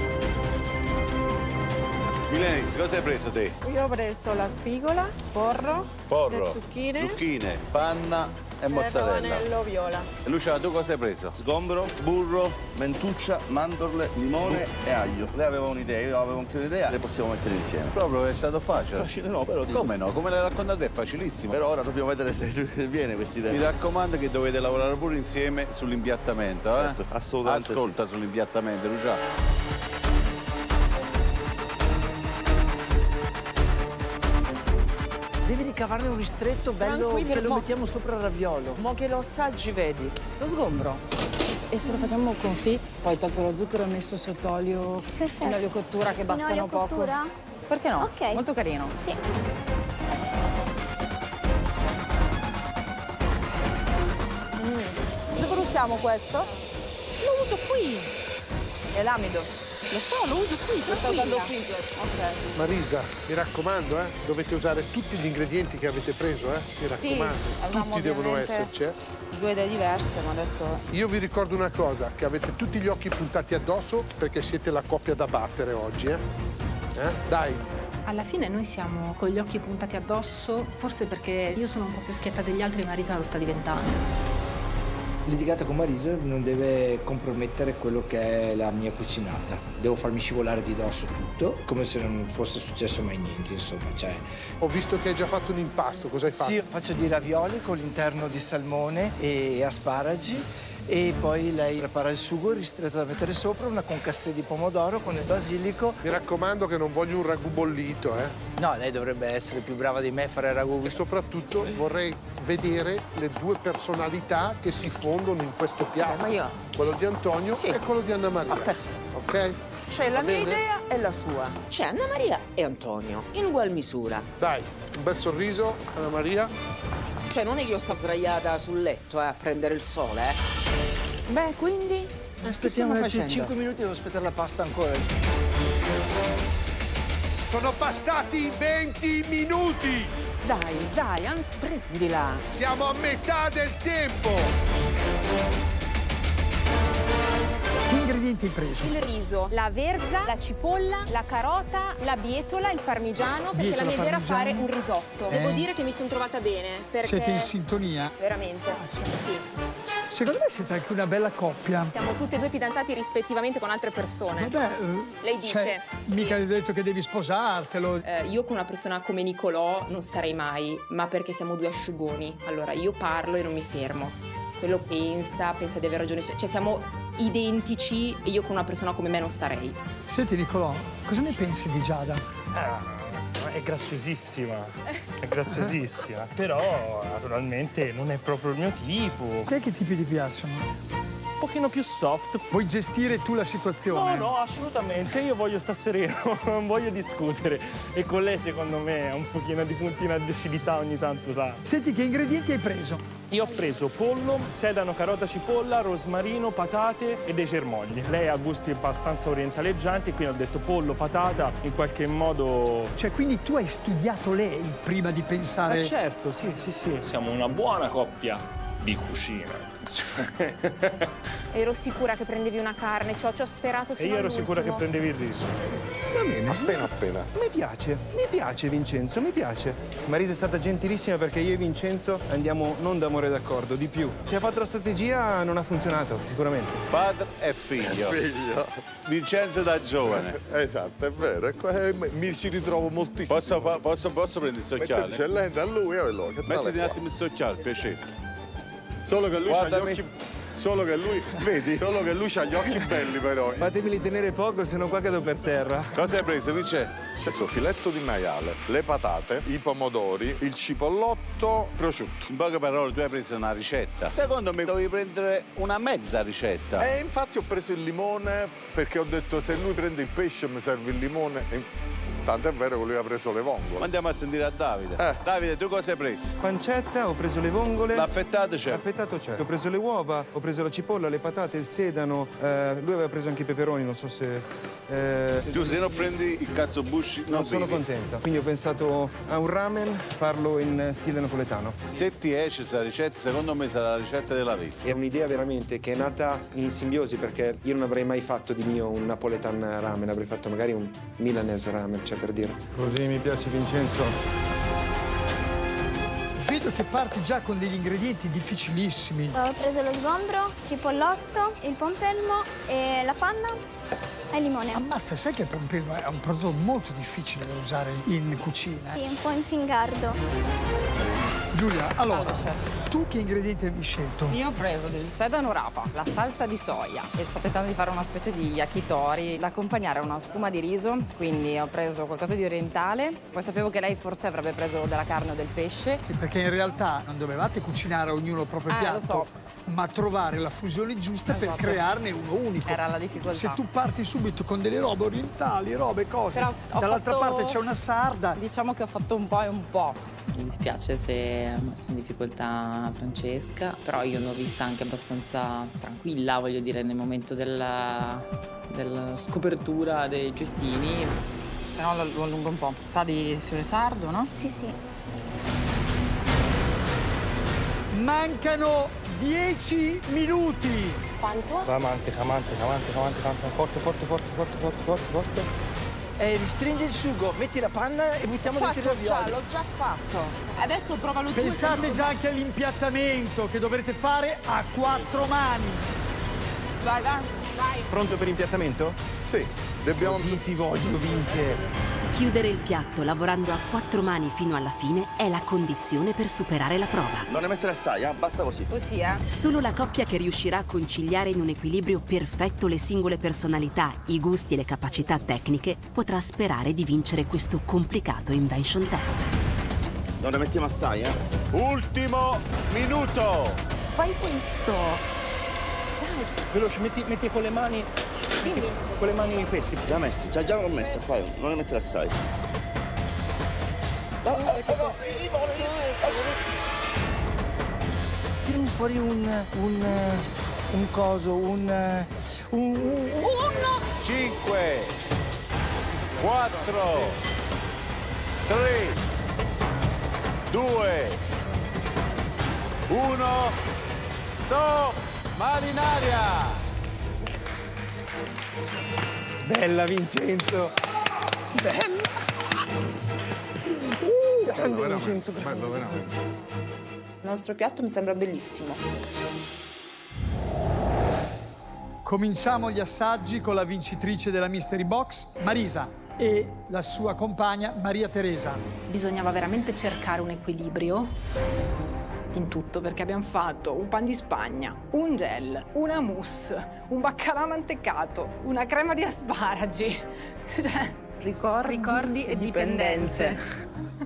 Milenis, cosa hai preso te? Io ho preso la spigola, porro, Porro, le zucchine zucchine, panna e e mozzarella. ravanello viola. E Luciano, tu cosa hai preso? Sgombro, burro, mentuccia, mandorle, limone e aglio. Lei aveva un'idea, io avevo anche un'idea, le possiamo mettere insieme. Proprio è stato facile. Facile no, però dico. Come no? Come l'hai raccontato è facilissimo. Però ora dobbiamo vedere se viene questa idea. Mi raccomando che dovete lavorare pure insieme sull'impiattamento, eh? Certo, assolutamente Ascolta sull'impiattamento, Luciano. Devi ricavarne un ristretto bello Tranquillo, che lo mo- mettiamo sopra il raviolo. Mo che lo assaggi, vedi. Lo sgombro. E se lo facciamo con fi, poi tolto lo zucchero e messo sott'olio, Perfetto. in olio cottura che In bastano olio poco. cottura? Perché no? Ok. Molto carino. Sì. Dove lo usiamo questo? Lo uso qui. È l'amido. Lo so, lo uso qui, Lo sto usando qui. Ok. Marisa, mi raccomando, eh, dovete usare tutti gli ingredienti che avete preso, eh? Mi Sì, raccomando, avevamo tutti devono esserci. eh. Due idee diverse, ma adesso... Io vi ricordo una cosa, che avete tutti gli occhi puntati addosso perché siete la coppia da battere oggi, eh? Eh? Dai, Alla fine noi siamo con gli occhi puntati addosso, forse perché io sono un po' più schietta degli altri e Marisa lo sta diventando. Litigata con Marisa non deve compromettere quello che è la mia cucinata. Devo farmi scivolare di dosso tutto, come se non fosse successo mai niente, insomma. Cioè, ho visto che hai già fatto un impasto, cosa hai fatto? Sì, faccio dei ravioli con l'interno di salmone e asparagi e poi lei prepara il sugo ristretto da mettere sopra, una concassè di pomodoro con il basilico. Mi raccomando che non voglio un ragù bollito, eh? No, lei dovrebbe essere più brava di me a fare ragù. E soprattutto vorrei vedere le due personalità che si fondono in questo piatto. ma io- Quello di Antonio Sì. e quello di Anna Maria. Ok. Ok? C'è la mia idea e la sua. C'è Anna Maria e Antonio, in ugual misura. Dai, un bel sorriso, Anna Maria. Cioè, non è che io sto sdraiata sul letto eh, a prendere il sole, eh. Beh, quindi. che Aspettiamo altri facendo? 5 minuti, devo aspettare la pasta ancora. Sono passati 20 minuti! Dai, dai, prendila. Siamo a metà del tempo! Ingredienti hai preso? Il riso, la verza, la cipolla, la carota, la bietola, il parmigiano, perché Bietola, la mia idea era fare un risotto. Eh. Devo dire che mi sono trovata bene, perché... Siete in sintonia? Veramente, sì. Secondo me siete anche una bella coppia. Siamo tutti e due fidanzati rispettivamente con altre persone. Vabbè, eh, Lei dice... cioè, mica hai detto che devi sposartelo. Eh, io con una persona come Nicolò non starei mai, ma perché siamo due asciugoni. Allora, io parlo e non mi fermo. Quello pensa, pensa di aver ragione. Cioè, siamo identici e io con una persona come me non starei. Senti Nicolò, cosa ne pensi di Giada? Ah, è graziosissima, è graziosissima. Però, naturalmente, non è proprio il mio tipo. Te che tipi ti piacciono? Un pochino più soft. Vuoi gestire tu la situazione? No, no, assolutamente. Io voglio stare sereno, non voglio discutere. E con lei, secondo me, un pochino di puntina di acidità ogni tanto dà. Senti, che ingredienti hai preso? Io ho preso pollo, sedano, carota, cipolla, rosmarino, patate e dei germogli. Lei ha gusti abbastanza orientaleggianti, quindi ho detto pollo, patata, in qualche modo... Cioè, quindi tu hai studiato lei prima di pensare... Eh certo, sì, sì, sì. Siamo una buona coppia di cucina. Ero sicura che prendevi una carne, ci ho, ci ho sperato e fino io ero sicura che prendevi il riso. Va bene. Appena appena. Mi piace, mi piace Vincenzo, mi piace. Marisa è stata gentilissima perché io e Vincenzo andiamo non d'amore d'accordo, di più. Se ha fatto la strategia non ha funzionato, sicuramente. Padre e figlio. Figlio. Vincenzo da giovane. Esatto, è vero. eh, Mi ci ritrovo moltissimo. Posso, posso, posso prendere il Mettete occhiale? eccellente a lui, eh, lo- che tale Mettiti un attimo il occhiale, piacere. Solo che lui ha gli occhi... Solo che lui... Vedi? Solo che lui ha gli occhi belli però. Fatemeli tenere poco, se no qua cado per terra. Cosa hai preso, Vincenzo? C'è questo filetto di maiale, le patate, i pomodori, il cipollotto, prosciutto. In poche parole, tu hai preso una ricetta. Secondo me dovevi prendere una mezza ricetta. E infatti ho preso il limone perché ho detto se lui prende il pesce mi serve il limone. E tanto è vero che lui ha preso le vongole. Andiamo a sentire a Davide. Eh. Davide, tu cosa hai preso? Pancetta, ho preso le vongole. L'affettato c'è. L'affettato c'è. Ho preso le uova, ho preso la cipolla, le patate, il sedano. eh, lui aveva preso anche i peperoni, non so se. eh, Tu se non prendi il cazzo busci non non sono contenta. Quindi ho pensato a un ramen, farlo in stile napoletano. Se ti esce questa ricetta, secondo me sarà la ricetta della vita. È un'idea veramente che è nata in simbiosi perché io non avrei mai fatto di mio un napoletan ramen, avrei fatto magari un milanese ramen, cioè per dire. Così mi piace Vincenzo. Vedo che parti già con degli ingredienti difficilissimi. Ho preso lo sgombro, cipollotto, il pompelmo e la panna e il limone. Ammazza, sai che il pompelmo è un prodotto molto difficile da usare in cucina? Sì, un po' in fingardo. Giulia, allora, tu che ingredienti hai scelto? Io ho preso del sedano rapa, la salsa di soia e sto tentando di fare una specie di yakitori da accompagnare a una spuma di riso, quindi ho preso qualcosa di orientale. Poi sapevo che lei forse avrebbe preso della carne o del pesce. Sì, perché in realtà non dovevate cucinare ognuno il proprio Eh, lo piatto, so. ma trovare la fusione giusta per Esatto. crearne uno unico. Era la difficoltà. Se tu parti subito con delle robe orientali, robe, cose, dall'altra fatto- parte c'è una sarda. Diciamo che ho fatto un po' e un po'. Mi dispiace se ha messo in difficoltà Francesca, però io l'ho vista anche abbastanza tranquilla, voglio dire, nel momento della, della scopertura dei cestini. Se no lo, lo allungo un po'. Sa di fiore sardo, no? Sì, sì. Mancano 10 minuti. Quanto? Va avanti, avanti, avanti, avanti, avanti, forte, forte, forte, forte, forte, forte, forte. Eh, ristringi il sugo, metti la panna e buttiamo dentro i fatto già, ravioli. l'ho già fatto. Adesso provalo tu. Pensate già anche all'impiattamento che dovrete fare a quattro mani. Vai, vai, vai. Pronto per impiattamento? Sì, dobbiamo... Così ti voglio vincere. Chiudere il piatto lavorando a quattro mani fino alla fine è la condizione per superare la prova. Non ne mettere assai, eh? basta così. Così, eh? Solo la coppia che riuscirà a conciliare in un equilibrio perfetto le singole personalità, i gusti e le capacità tecniche potrà sperare di vincere questo complicato invention test. Non ne mettiamo assai, eh? Ultimo minuto! Fai questo. Veloce, metti, metti con le mani. Con le mani questi. Già messi, già già l'ho messa, fai, non ne mettere assai. Ah, ah, ah, no, il limone, il limone. Tirami fuori un, un, eh, un coso, un, eh, un, un, 5, 4, 3, 2, 1, stop! Mani! Bella Vincenzo! Bella! Bello, veramente, bello, veramente. Il nostro piatto mi sembra bellissimo. Cominciamo gli assaggi con la vincitrice della Mystery Box, Marisa, e la sua compagna Maria Teresa. Bisognava veramente cercare un equilibrio in tutto perché abbiamo fatto un pan di spagna, un gel, una mousse, un baccalà mantecato, una crema di asparagi. Cioè, ricordi, ricordi e dipendenze.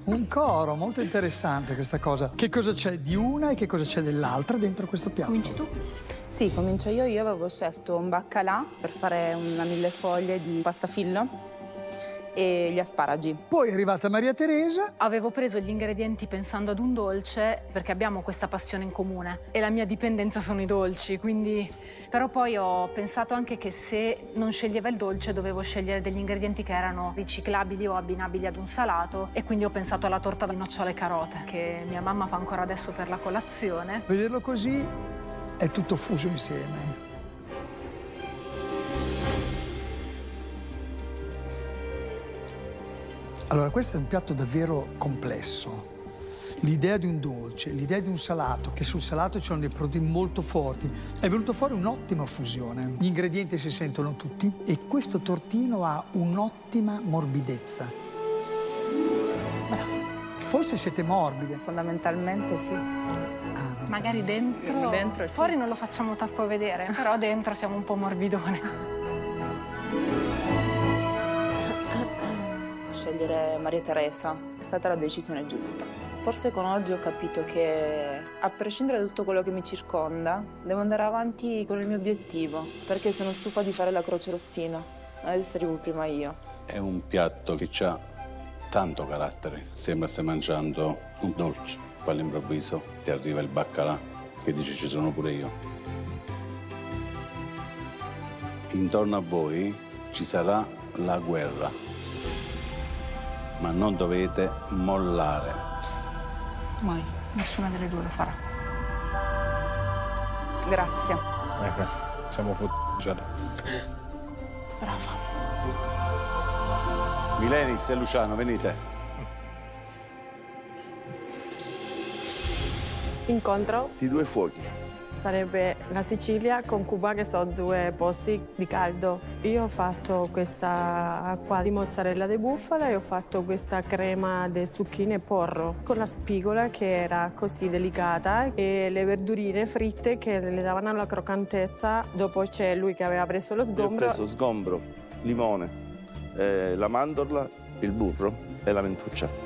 Un coro, molto interessante questa cosa. Che cosa c'è di una e che cosa c'è dell'altra dentro questo piatto? Cominci tu? Sì, comincio io. Io avevo scelto un baccalà per fare una mille foglie di pasta fillo e gli asparagi. Poi è arrivata Maria Teresa. Avevo preso gli ingredienti pensando ad un dolce perché abbiamo questa passione in comune e la mia dipendenza sono i dolci, quindi... Però poi ho pensato anche che se non sceglieva il dolce dovevo scegliere degli ingredienti che erano riciclabili o abbinabili ad un salato e quindi ho pensato alla torta di nocciole e carote che mia mamma fa ancora adesso per la colazione. Vederlo così è tutto fuso insieme. Allora, questo è un piatto davvero complesso. L'idea di un dolce, l'idea di un salato, che sul salato c'erano dei prodotti molto forti, è venuto fuori un'ottima fusione. Gli ingredienti si sentono tutti e questo tortino ha un'ottima morbidezza. Bravo. Forse siete morbide. Fondamentalmente sì. Magari dentro, Dentro, sì. fuori non lo facciamo troppo vedere, però dentro siamo un po' morbidone. Scegliere Maria Teresa è stata la decisione giusta. Forse con oggi ho capito che, a prescindere da tutto quello che mi circonda, devo andare avanti con il mio obiettivo, perché sono stufa di fare la croce rossina. Adesso arrivo prima io. È un piatto che ha tanto carattere. Sembra stai mangiando un dolce. Poi all'improvviso ti arriva il baccalà che dice ci sono pure io. Intorno a voi ci sarà la guerra, ma non dovete mollare. Mai, nessuna delle due lo farà. Grazie. Ecco, siamo fottuti. Brava. Milenis e Luciano, venite. Incontro Di due fuochi. Sarebbe la Sicilia con Cuba che sono due posti di caldo. Io ho fatto questa acqua di mozzarella di bufala e ho fatto questa crema di zucchine e porro con la spigola che era così delicata e le verdurine fritte che le davano la croccantezza. Dopo c'è lui che aveva preso lo Io ho sgombro. preso sgombro, limone, eh, la mandorla, il burro e la mentuccia.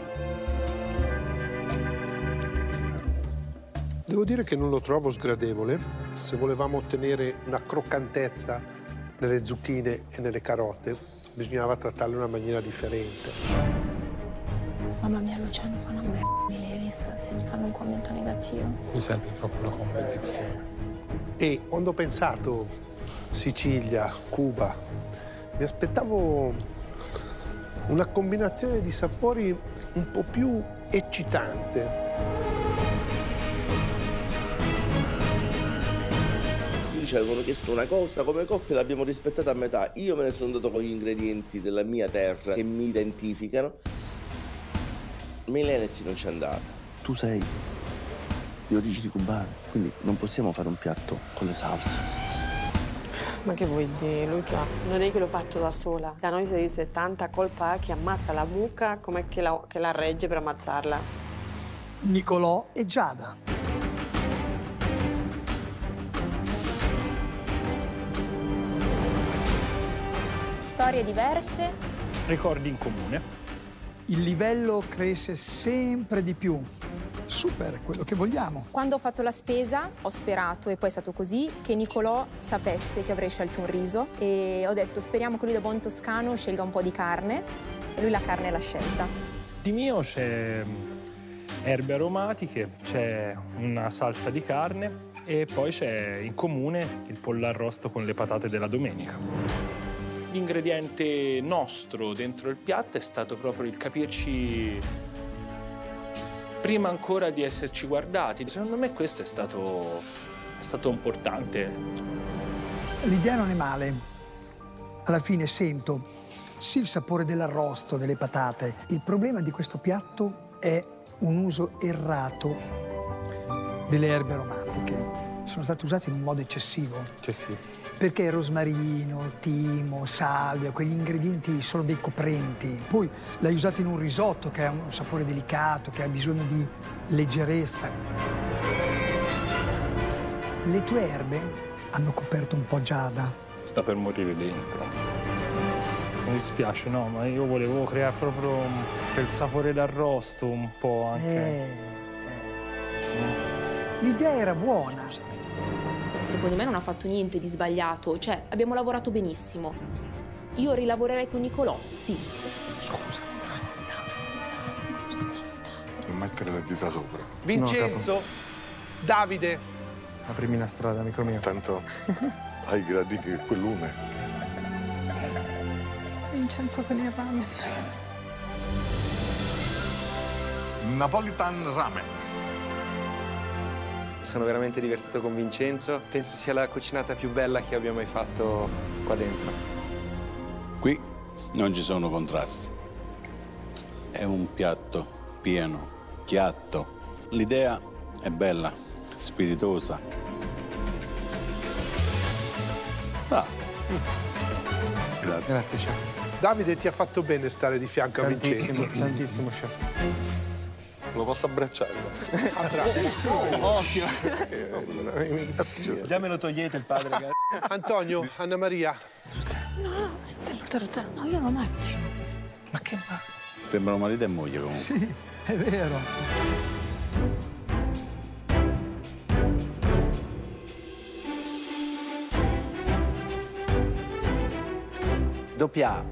Devo dire che non lo trovo sgradevole. Se volevamo ottenere una croccantezza nelle zucchine e nelle carote, bisognava trattarle in una maniera differente. Mamma mia, Luciano fa una merda, Milenis, se gli fanno un commento negativo. Mi sento troppo la competizione. E quando ho pensato Sicilia, Cuba, mi aspettavo una combinazione di sapori un po' più eccitante. Ci avevano chiesto una cosa, come coppia l'abbiamo rispettata a metà. Io me ne sono andato con gli ingredienti della mia terra che mi identificano. Milenesi non c'è andata. Tu sei di origini cubane, quindi non possiamo fare un piatto con le salse. Ma che vuoi dire, Lucia? Non è che lo faccio da sola. Da noi si dice tanta colpa a chi ammazza la mucca come che la, che la regge per ammazzarla. Nicolò e Giada. Storie diverse, Ricordi in comune. Il livello cresce sempre di più. Super, quello che vogliamo. Quando ho fatto la spesa ho sperato, e poi è stato così, che Nicolò sapesse che avrei scelto un riso e ho detto speriamo che lui da buon toscano scelga un po' di carne e lui la carne l'ha scelta. Di mio c'è erbe aromatiche, c'è una salsa di carne e poi c'è in comune il pollo arrosto con le patate della domenica. L'ingrediente nostro dentro il piatto è stato proprio il capirci prima ancora di esserci guardati. Secondo me questo è stato, è stato importante. L'idea non è male. Alla fine sento sì il sapore dell'arrosto, delle patate. Il problema di questo piatto è un uso errato delle erbe aromatiche. Sono state usate in un modo eccessivo. Eccessivo. Perché rosmarino, timo, salvia, quegli ingredienti sono dei coprenti. Poi l'hai usato in un risotto che ha un sapore delicato, che ha bisogno di leggerezza. Le tue erbe hanno coperto un po' Giada. Sta per morire dentro. Mi dispiace, no, ma io volevo creare proprio il sapore d'arrosto un po' anche. Eh, L'idea era buona. Secondo me non ha fatto niente di sbagliato, cioè abbiamo lavorato benissimo. Io rilavorerei con Nicolò, sì. Scusa. Basta, basta, basta. Non mettere le dita sopra. Vincenzo, Davide, Aprimi la strada, amico mio. Tanto hai gradini che quell'une. Vincenzo con il ramen. Napolitan Ramen. Sono veramente divertito con Vincenzo. Penso sia la cucinata più bella che abbia mai fatto qua dentro. Qui non ci sono contrasti. È un piatto pieno, chiatto. L'idea è bella, spiritosa. Ah. Grazie. Grazie, chef. Davide ti ha fatto bene stare di fianco a Tantissimo, Vincenzo. tantissimo, chef. Lo posso abbracciare? Occhio. Già me lo togliete il padre. Antonio, Anna Maria, No. No, io non mai. Ma che ma... Sembrano marito e moglie comunque. Sì, è vero. Doppia A.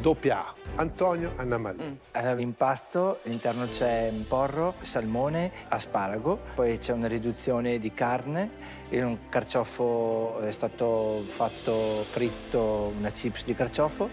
doppia A. Antonio, Anna Maria. Allora, L'impasto, all'interno c'è un porro, salmone, asparago, poi c'è una riduzione di carne, in un carciofo è stato fatto fritto, una chips di carciofo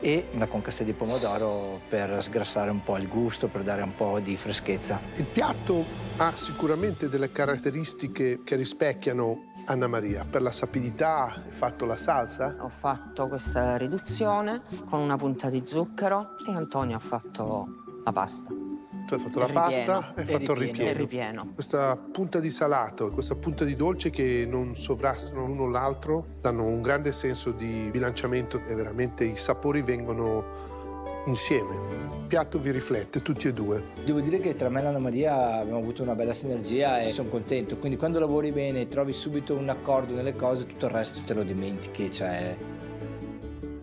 e una concasse di pomodoro per sgrassare un po' il gusto, per dare un po' di freschezza. Il piatto ha sicuramente delle caratteristiche che rispecchiano Anna Maria. Per la sapidità hai fatto la salsa? Ho fatto questa riduzione con una punta di zucchero e Antonio ha fatto la pasta. Tu hai fatto Il la ripieno. pasta e hai fatto il ripieno. ripieno. Il ripieno. Questa punta di salato e questa punta di dolce che non sovrastano l'uno l'altro danno un grande senso di bilanciamento e veramente i sapori vengono insieme. Il piatto vi riflette tutti e due. Devo dire che tra me e Anna Maria abbiamo avuto una bella sinergia e sono contento. Quindi quando lavori bene e trovi subito un accordo nelle cose, tutto il resto te lo dimentichi, cioè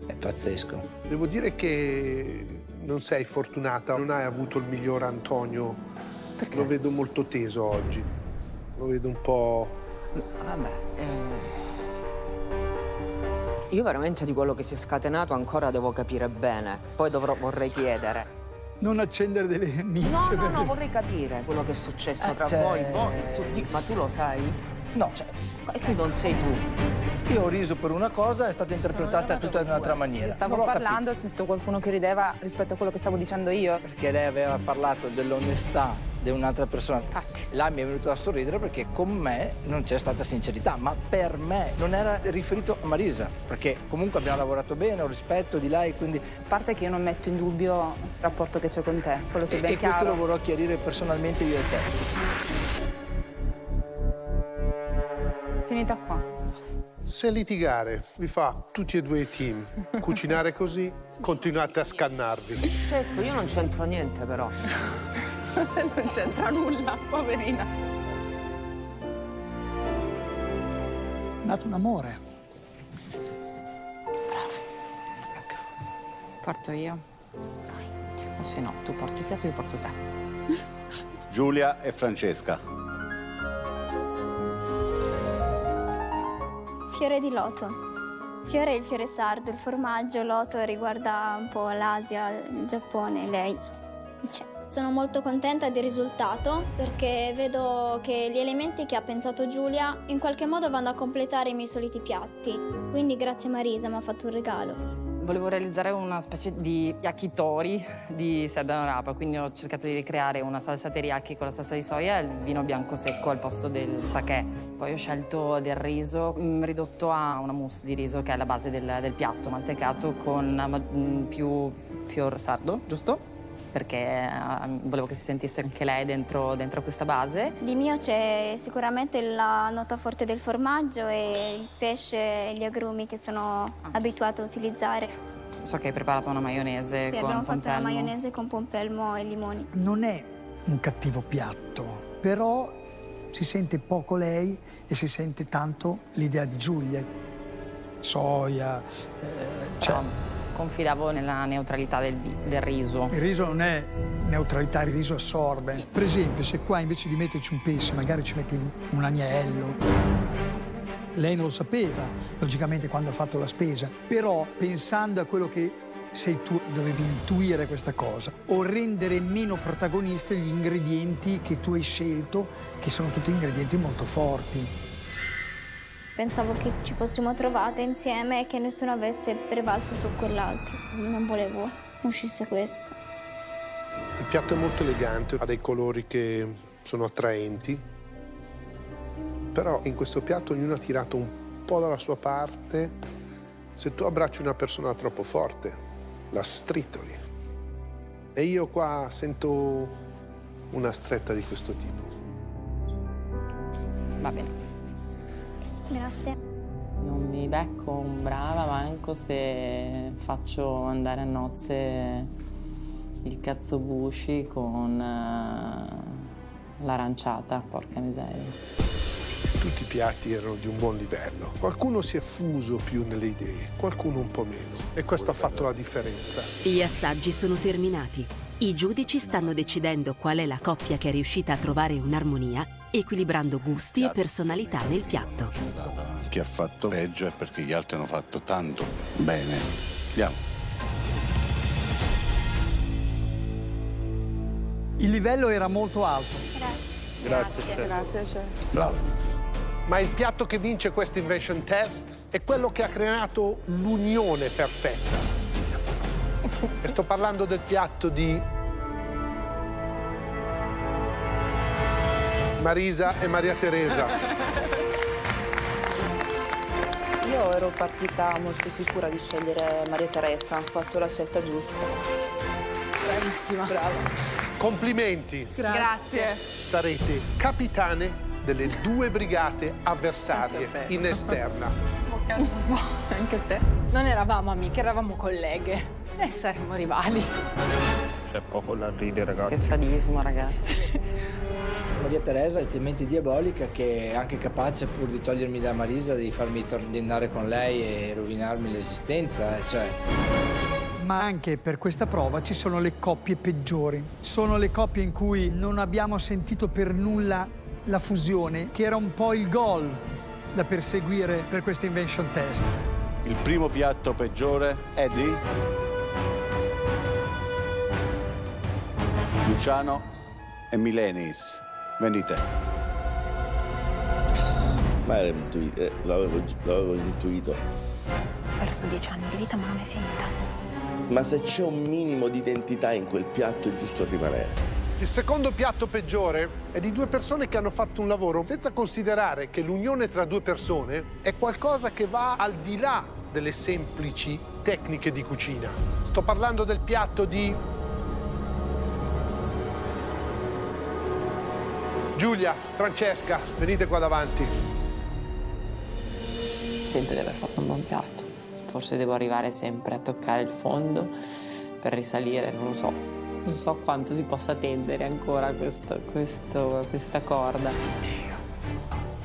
è pazzesco. Devo dire che non sei fortunata, non hai avuto il miglior Antonio. Lo vedo molto teso oggi. Lo vedo un po'. Vabbè, eh, io veramente di quello che si è scatenato ancora devo capire bene. Poi dovrò, vorrei chiedere. Non accendere delle No, micce. no, no, perché- vorrei capire quello che è successo Eh, tra c'è- voi. voi tu- di- ma tu lo sai? No. E tu non sei tu. Io ho riso per una cosa, è stata interpretata tutta in un'altra maniera. Stavo parlando, ho sentito qualcuno che rideva rispetto a quello che stavo dicendo io. Perché lei aveva parlato dell'onestà di un'altra persona. Infatti. Là mi è venuto da sorridere perché con me non c'è stata sincerità, ma per me non era riferito a Marisa, perché comunque abbiamo lavorato bene, ho rispetto di lei, quindi... A parte che io non metto in dubbio il rapporto che c'è con te, quello sia E, ben e questo chiaro. lo vorrò chiarire personalmente io e te. Finita qua. Se litigare vi fa tutti e due i team cucinare così, continuate a scannarvi. Chef, io non c'entro niente però. non c'entra nulla, poverina. È nato un amore. Porto io? O se no, tu porti il piatto, io porto te. Giulia e Francesca. Fiore di loto. Fiore è il fiore sardo, il formaggio, loto riguarda un po' l'Asia, il Giappone, lei dice. Sono molto contenta del risultato perché vedo che gli elementi che ha pensato Giulia in qualche modo vanno a completare i miei soliti piatti. Quindi grazie Marisa, mi ha fatto un regalo. Volevo realizzare una specie di yakitori di sedano rapa, quindi ho cercato di ricreare una salsa teriyaki con la salsa di soia e il vino bianco secco al posto del sake. Poi ho scelto del riso mm, ridotto a una mousse di riso che è la base del, del piatto, mantecato con mm, più fior sardo, giusto? Perché eh, volevo che si sentisse anche lei dentro, dentro questa base. Di mio c'è sicuramente la nota forte del formaggio e il pesce e gli agrumi che sono ah. abituato a utilizzare. So che hai preparato una maionese sì, con abbiamo pompelmo. fatto una maionese con pompelmo e limoni. Non è un cattivo piatto, però si sente poco lei e si sente tanto l'idea di Giulia. Soia, eh, cioè confidavo nella neutralità del, del, riso. Il riso non è neutralità, il riso assorbe. Sì. Per esempio, se qua invece di metterci un pesce, magari ci mettevi un agnello. Lei non lo sapeva, logicamente, quando ha fatto la spesa, però pensando a quello che sei tu, dovevi intuire questa cosa o rendere meno protagonisti gli ingredienti che tu hai scelto, che sono tutti ingredienti molto forti. Pensavo che ci fossimo trovate insieme e che nessuno avesse prevalso su quell'altro. Non volevo uscisse questo. Il piatto è molto elegante, ha dei colori che sono attraenti, però in questo piatto ognuno ha tirato un po' dalla sua parte. Se tu abbracci una persona troppo forte, la stritoli. E io qua sento una stretta di questo tipo. Va bene. Grazie. Non mi becco un brava manco se faccio andare a nozze il cazzo busci con uh, l'aranciata, porca miseria. Tutti i piatti erano di un buon livello. Qualcuno si è fuso più nelle idee, qualcuno un po' meno. E questo ha fatto la differenza. Gli assaggi sono terminati. I giudici stanno decidendo qual è la coppia che è riuscita a trovare un'armonia, equilibrando gusti e personalità nel piatto. Chi ha fatto peggio è perché gli altri hanno fatto tanto bene. Andiamo. Il livello era molto alto. Grazie. Grazie, chef. Grazie, chef. Bravo. Ma il piatto che vince questo invention test è quello che ha creato l'unione perfetta. E sto parlando del piatto di Marisa e Maria Teresa. Io ero partita molto sicura di scegliere Maria Teresa, ho fatto la scelta giusta. Bravissima. Brava. Complimenti. Grazie. Sarete capitane delle due brigate avversarie in esterna. Anche te. Non eravamo amiche, eravamo colleghe. E saremmo rivali. C'è poco da ridere, ragazzi. Che sadismo, ragazzi. Maria Teresa è talmente diabolica che è anche capace, pur di togliermi da Marisa, di farmi di andare con lei e rovinarmi l'esistenza. Eh, cioè... Ma anche per questa prova ci sono le coppie peggiori. Sono le coppie in cui non abbiamo sentito per nulla la fusione, che era un po' il gol da perseguire per questo invention test. Il primo piatto peggiore è di Luciano e Milenis. Venite. Ma era intuito, eh, l'avevo, l'avevo intuito. Ho perso dieci anni di vita, ma non è finita. Ma se c'è un minimo di identità in quel piatto è giusto rimanere. Il secondo piatto peggiore è di due persone che hanno fatto un lavoro senza considerare che l'unione tra due persone è qualcosa che va al di là delle semplici tecniche di cucina. Sto parlando del piatto di Giulia, Francesca, venite qua davanti. Sento di aver fatto un buon piatto. Forse devo arrivare sempre a toccare il fondo per risalire, non lo so. Non so quanto si possa tendere ancora questo, questo, questa corda.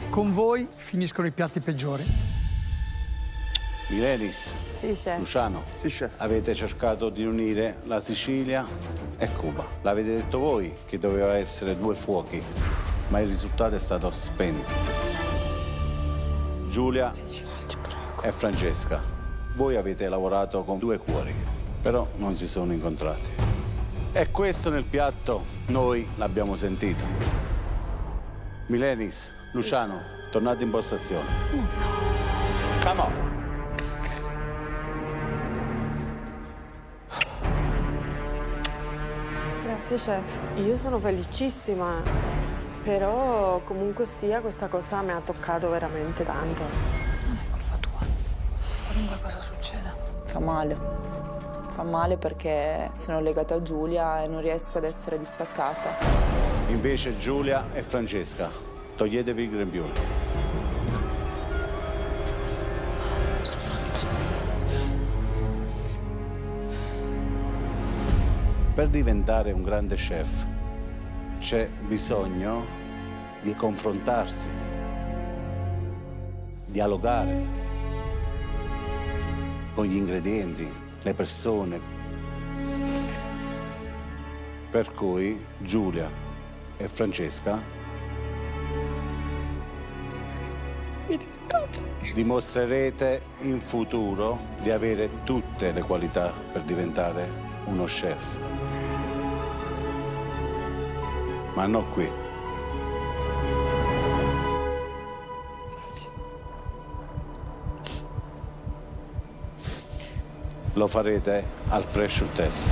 Con voi finiscono i piatti peggiori. Milenis, Sì, chef. Luciano, Sì, chef. avete cercato di unire la Sicilia e Cuba. L'avete detto voi che doveva essere due fuochi, ma il risultato è stato spento. Giulia e Francesca, voi avete lavorato con due cuori, però non si sono incontrati. E questo nel piatto noi l'abbiamo sentito. Milenis, Luciano, tornate in postazione. Come on. Grazie chef, io sono felicissima, però comunque sia questa cosa mi ha toccato veramente tanto. Non è colpa tua. Qualunque cosa succeda. Fa male. Fa male perché sono legata a Giulia e non riesco ad essere distaccata. Invece Giulia e Francesca, toglietevi il grembiule. Per diventare un grande chef c'è bisogno di confrontarsi, dialogare con gli ingredienti, le persone. Per cui Giulia e Francesca dimostrerete in futuro di avere tutte le qualità per diventare uno chef. Ma non qui. Lo farete al pressure test.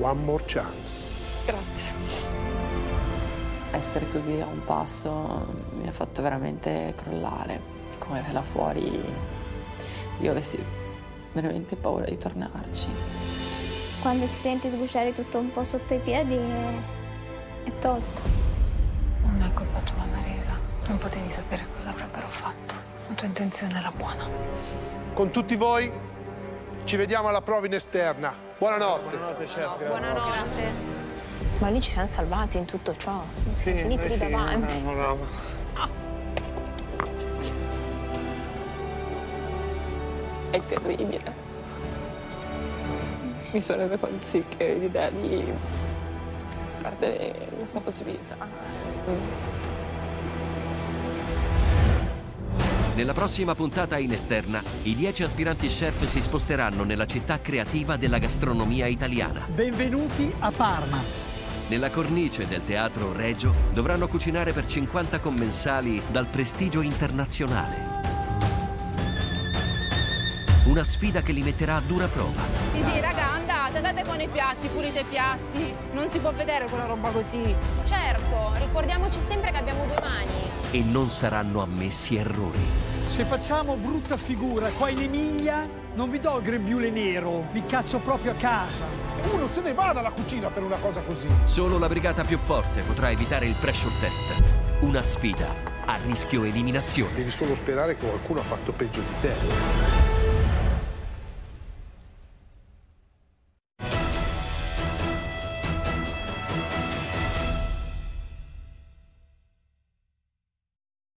One more chance. Grazie. Essere così a un passo mi ha fatto veramente crollare. Come se là fuori io avessi veramente paura di tornarci. Quando ti senti sgusciare tutto un po' sotto i piedi è, tosta. Non è colpa tua, Marisa. Non potevi sapere cosa avrebbero fatto. La tua intenzione era buona. Con tutti voi ci vediamo alla prova in esterna. Buonanotte. Buonanotte, chef. Buonanotte. Ma noi ci siamo salvati in tutto ciò. Siamo finiti lì davanti. È terribile. Mi sono resa conto sì che l'idea di perdere questa possibilità. Nella prossima puntata in esterna, i dieci aspiranti chef si sposteranno nella città creativa della gastronomia italiana. Benvenuti a Parma. Nella cornice del teatro Regio dovranno cucinare per 50 commensali dal prestigio internazionale. Una sfida che li metterà a dura prova. Sì, sì, raga, andate, andate con i piatti, pulite i piatti. Non si può vedere quella roba così. Certo, ricordiamoci sempre che abbiamo due mani. E non saranno ammessi errori. Se facciamo brutta figura qua in Emilia, non vi do il grembiule nero, vi caccio proprio a casa. Uno se ne va dalla cucina per una cosa così. Solo la brigata più forte potrà evitare il pressure test. Una sfida a rischio eliminazione. Devi solo sperare che qualcuno ha fatto peggio di te.